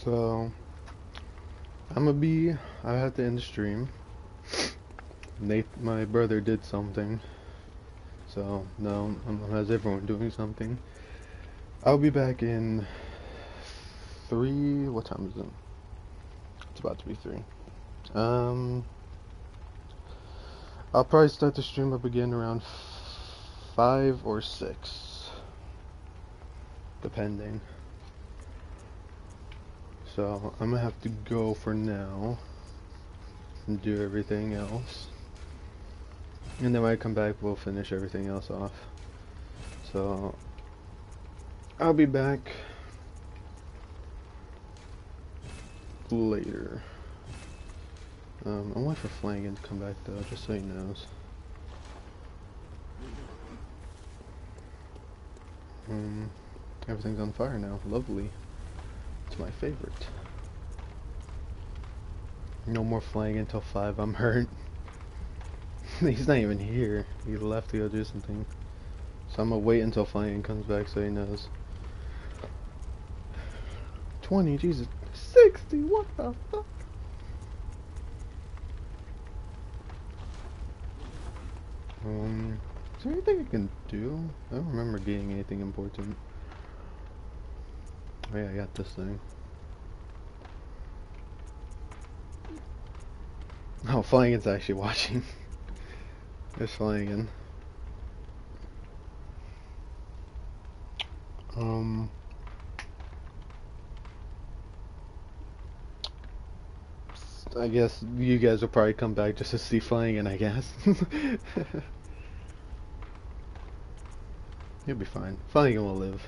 So, I'm gonna be. I have to end the stream. Nate, my brother, did something. So now has everyone doing something. I'll be back in three. What time is it? It's about to be three. Um, I'll probably start the stream up again around five or six, depending. So I'm gonna have to go for now and do everything else. And then when I come back, we'll finish everything else off. So I'll be back later. Um, I'm waiting for Flanagan to come back though, just so he knows. Um, everything's on fire now. Lovely. It's my favorite. No more flying until 5, I'm hurt. He's not even here. He left to go do something. So I'm gonna wait until flying comes back so he knows. 20, Jesus. 60, what the fuck? Um, is there anything I can do? I don't remember getting anything important. Oh yeah, I got this thing. Oh, Flanagan's actually watching. There's Flanagan. Um... I guess you guys will probably come back just to see Flanagan, I guess. You'll be fine. Flanagan will live.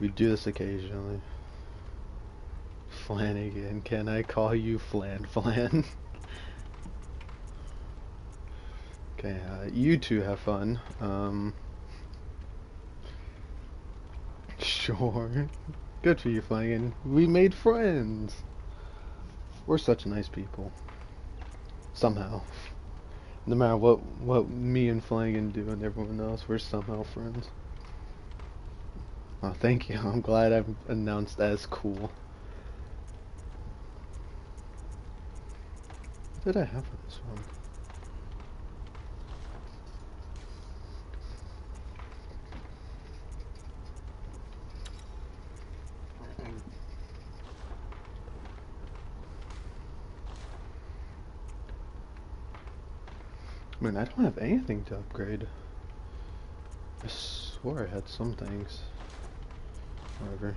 We do this occasionally. Flanagan, can I call you Flan Flan? okay, uh, you two have fun. Um, sure. Good for you, Flanagan. We made friends. We're such nice people. Somehow. No matter what what me and Flanagan do and everyone else, we're somehow friends. Oh, thank you. I'm glad I'm announced as cool. What did I have for this one? I mean, I don't have anything to upgrade. I swore I had some things. Whatever.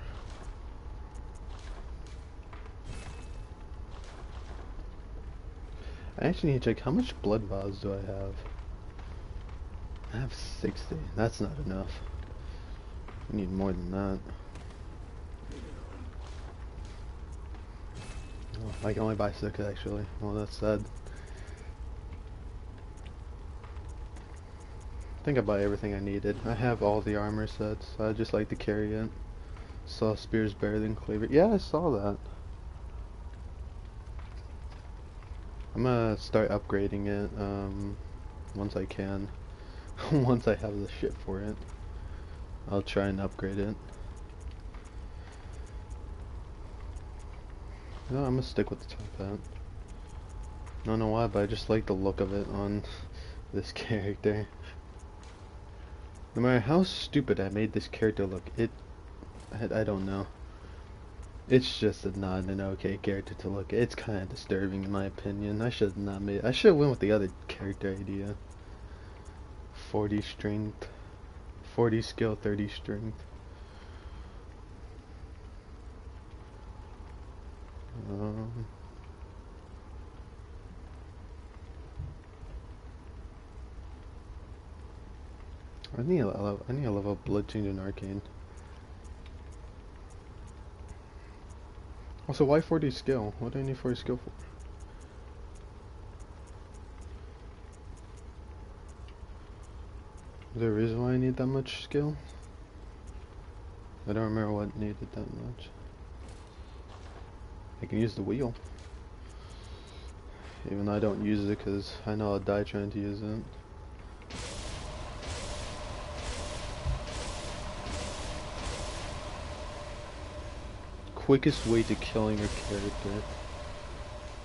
I actually need to check how much blood vials do I have? I have 60. That's not enough. I need more than that. Oh, I can only buy six actually. Well, that's sad. I think I buy everything I needed. I have all the armor sets. I just like to carry it. Saw spears better than cleaver. Yeah, I saw that. I'm gonna start upgrading it um, once I can. once I have the shit for it. I'll try and upgrade it. No, I'm gonna stick with the top hat. I don't know why, but I just like the look of it on this character. No matter how stupid I made this character look, it... I, I don't know. It's just a not an okay character to look at. It's kind of disturbing in my opinion. I should not made. I should have went with the other character idea. 40 strength, 40 skill, 30 strength. Um, I need a level. I need a level bloodtinge and arcane. Also, why 40 skill? What do I need 40 skill for? Is there a reason why I need that much skill? I don't remember what needed that much. I can use the wheel. Even though I don't use it because I know I'll die trying to use it. Quickest way to killing a character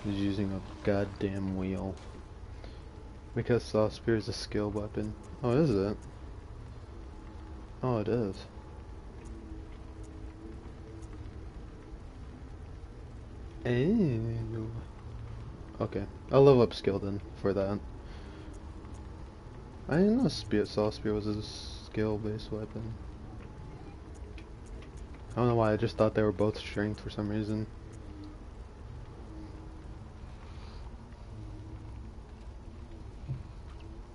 is using a goddamn wheel. Because Saw Spear is a skill weapon. Oh, is it? Oh, it is. Ew. Okay, I'll level up skill then for that. I didn't know Spear, Saw Spear was a skill-based weapon. I don't know why, I just thought they were both strength for some reason.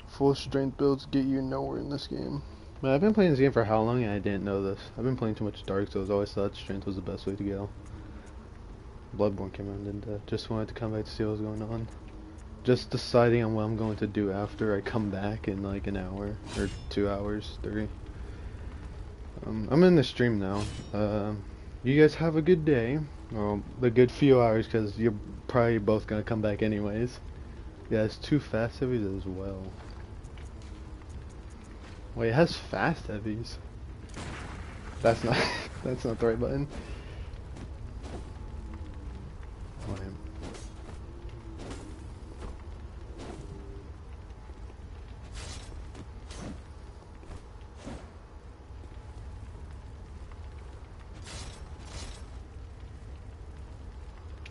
Full strength builds get you nowhere in this game. Man, I've been playing this game for how long and I didn't know this. I've been playing too much Dark Souls, I always thought strength was the best way to go. Bloodborne came around and uh, just wanted to come back to see what was going on. Just deciding on what I'm going to do after I come back in like an hour, or two hours, three. Um, I'm in the stream now. Uh, you guys have a good day. Well, a good few hours because you're probably both gonna come back anyways. Yeah, it's two fast heavies as well. Wait, it has fast heavies. That's not. that's not the right button. Lame.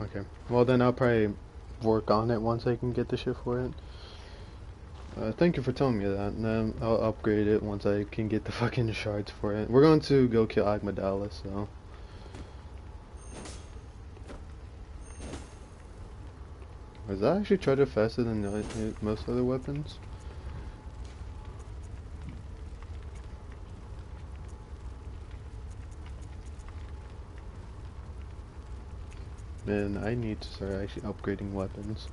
Okay. Well then I'll probably work on it once I can get the shit for it. Uh, thank you for telling me that, and then I'll upgrade it once I can get the fucking shards for it. We're going to go kill Amygdala, so... Is that actually charger faster than most other weapons? Man, I need to start actually upgrading weapons.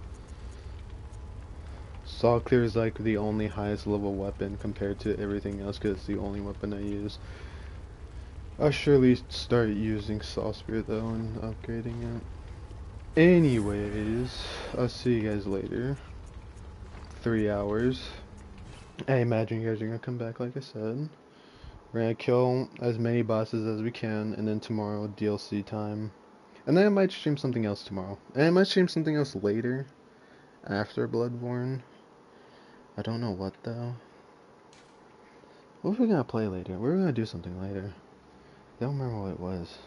Saw cleaver is like the only highest level weapon compared to everything else because it's the only weapon I use. I'll surely start using Saw Spear though and upgrading it. Anyways, I'll see you guys later. Three hours. I imagine you guys are gonna come back like I said. We're gonna kill as many bosses as we can and then tomorrow DLC time. And then I might stream something else tomorrow. And I might stream something else later. After Bloodborne. I don't know what though. What are we gonna play later? We were gonna do something later. I don't remember what it was.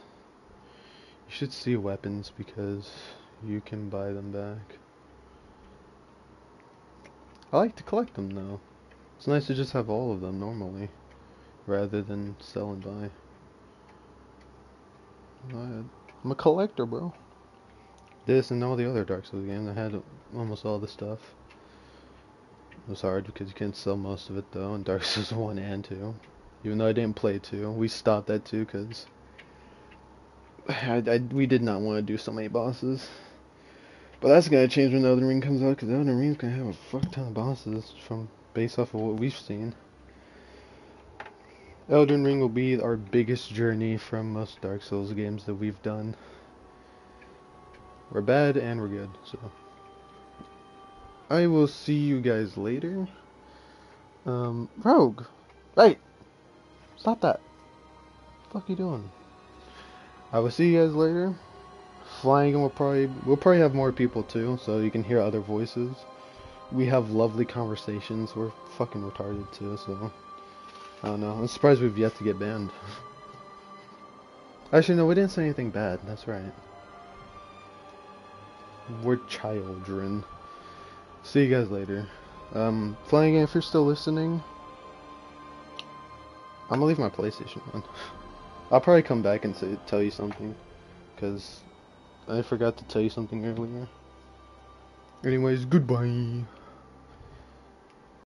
You should see weapons because you can buy them back. I like to collect them though. It's nice to just have all of them normally. Rather than sell and buy. I'm a collector, bro. This and all the other Dark Souls games, I had almost all the stuff. It was hard because you couldn't sell most of it though in Dark Souls 1 and 2. Even though I didn't play 2. We stopped at 2 because I, I, we did not want to do so many bosses. But that's gonna change when the Elden Ring comes out because Elden Ring's gonna have a fuck ton of bosses from based off of what we've seen. Elden Ring will be our biggest journey from most Dark Souls games that we've done. We're bad and we're good, so. I will see you guys later. Um, Rogue! Hey! Stop that! What the fuck you doing? I will see you guys later. Flying will probably, we'll probably have more people too, so you can hear other voices. We have lovely conversations. We're fucking retarded too, so. I don't know. I'm surprised we've yet to get banned. Actually, no, we didn't say anything bad. That's right. We're children. See you guys later. Um, Flying, if you're still listening, I'm gonna leave my PlayStation on. I'll probably come back and say, tell you something, because I forgot to tell you something earlier. Anyways, goodbye.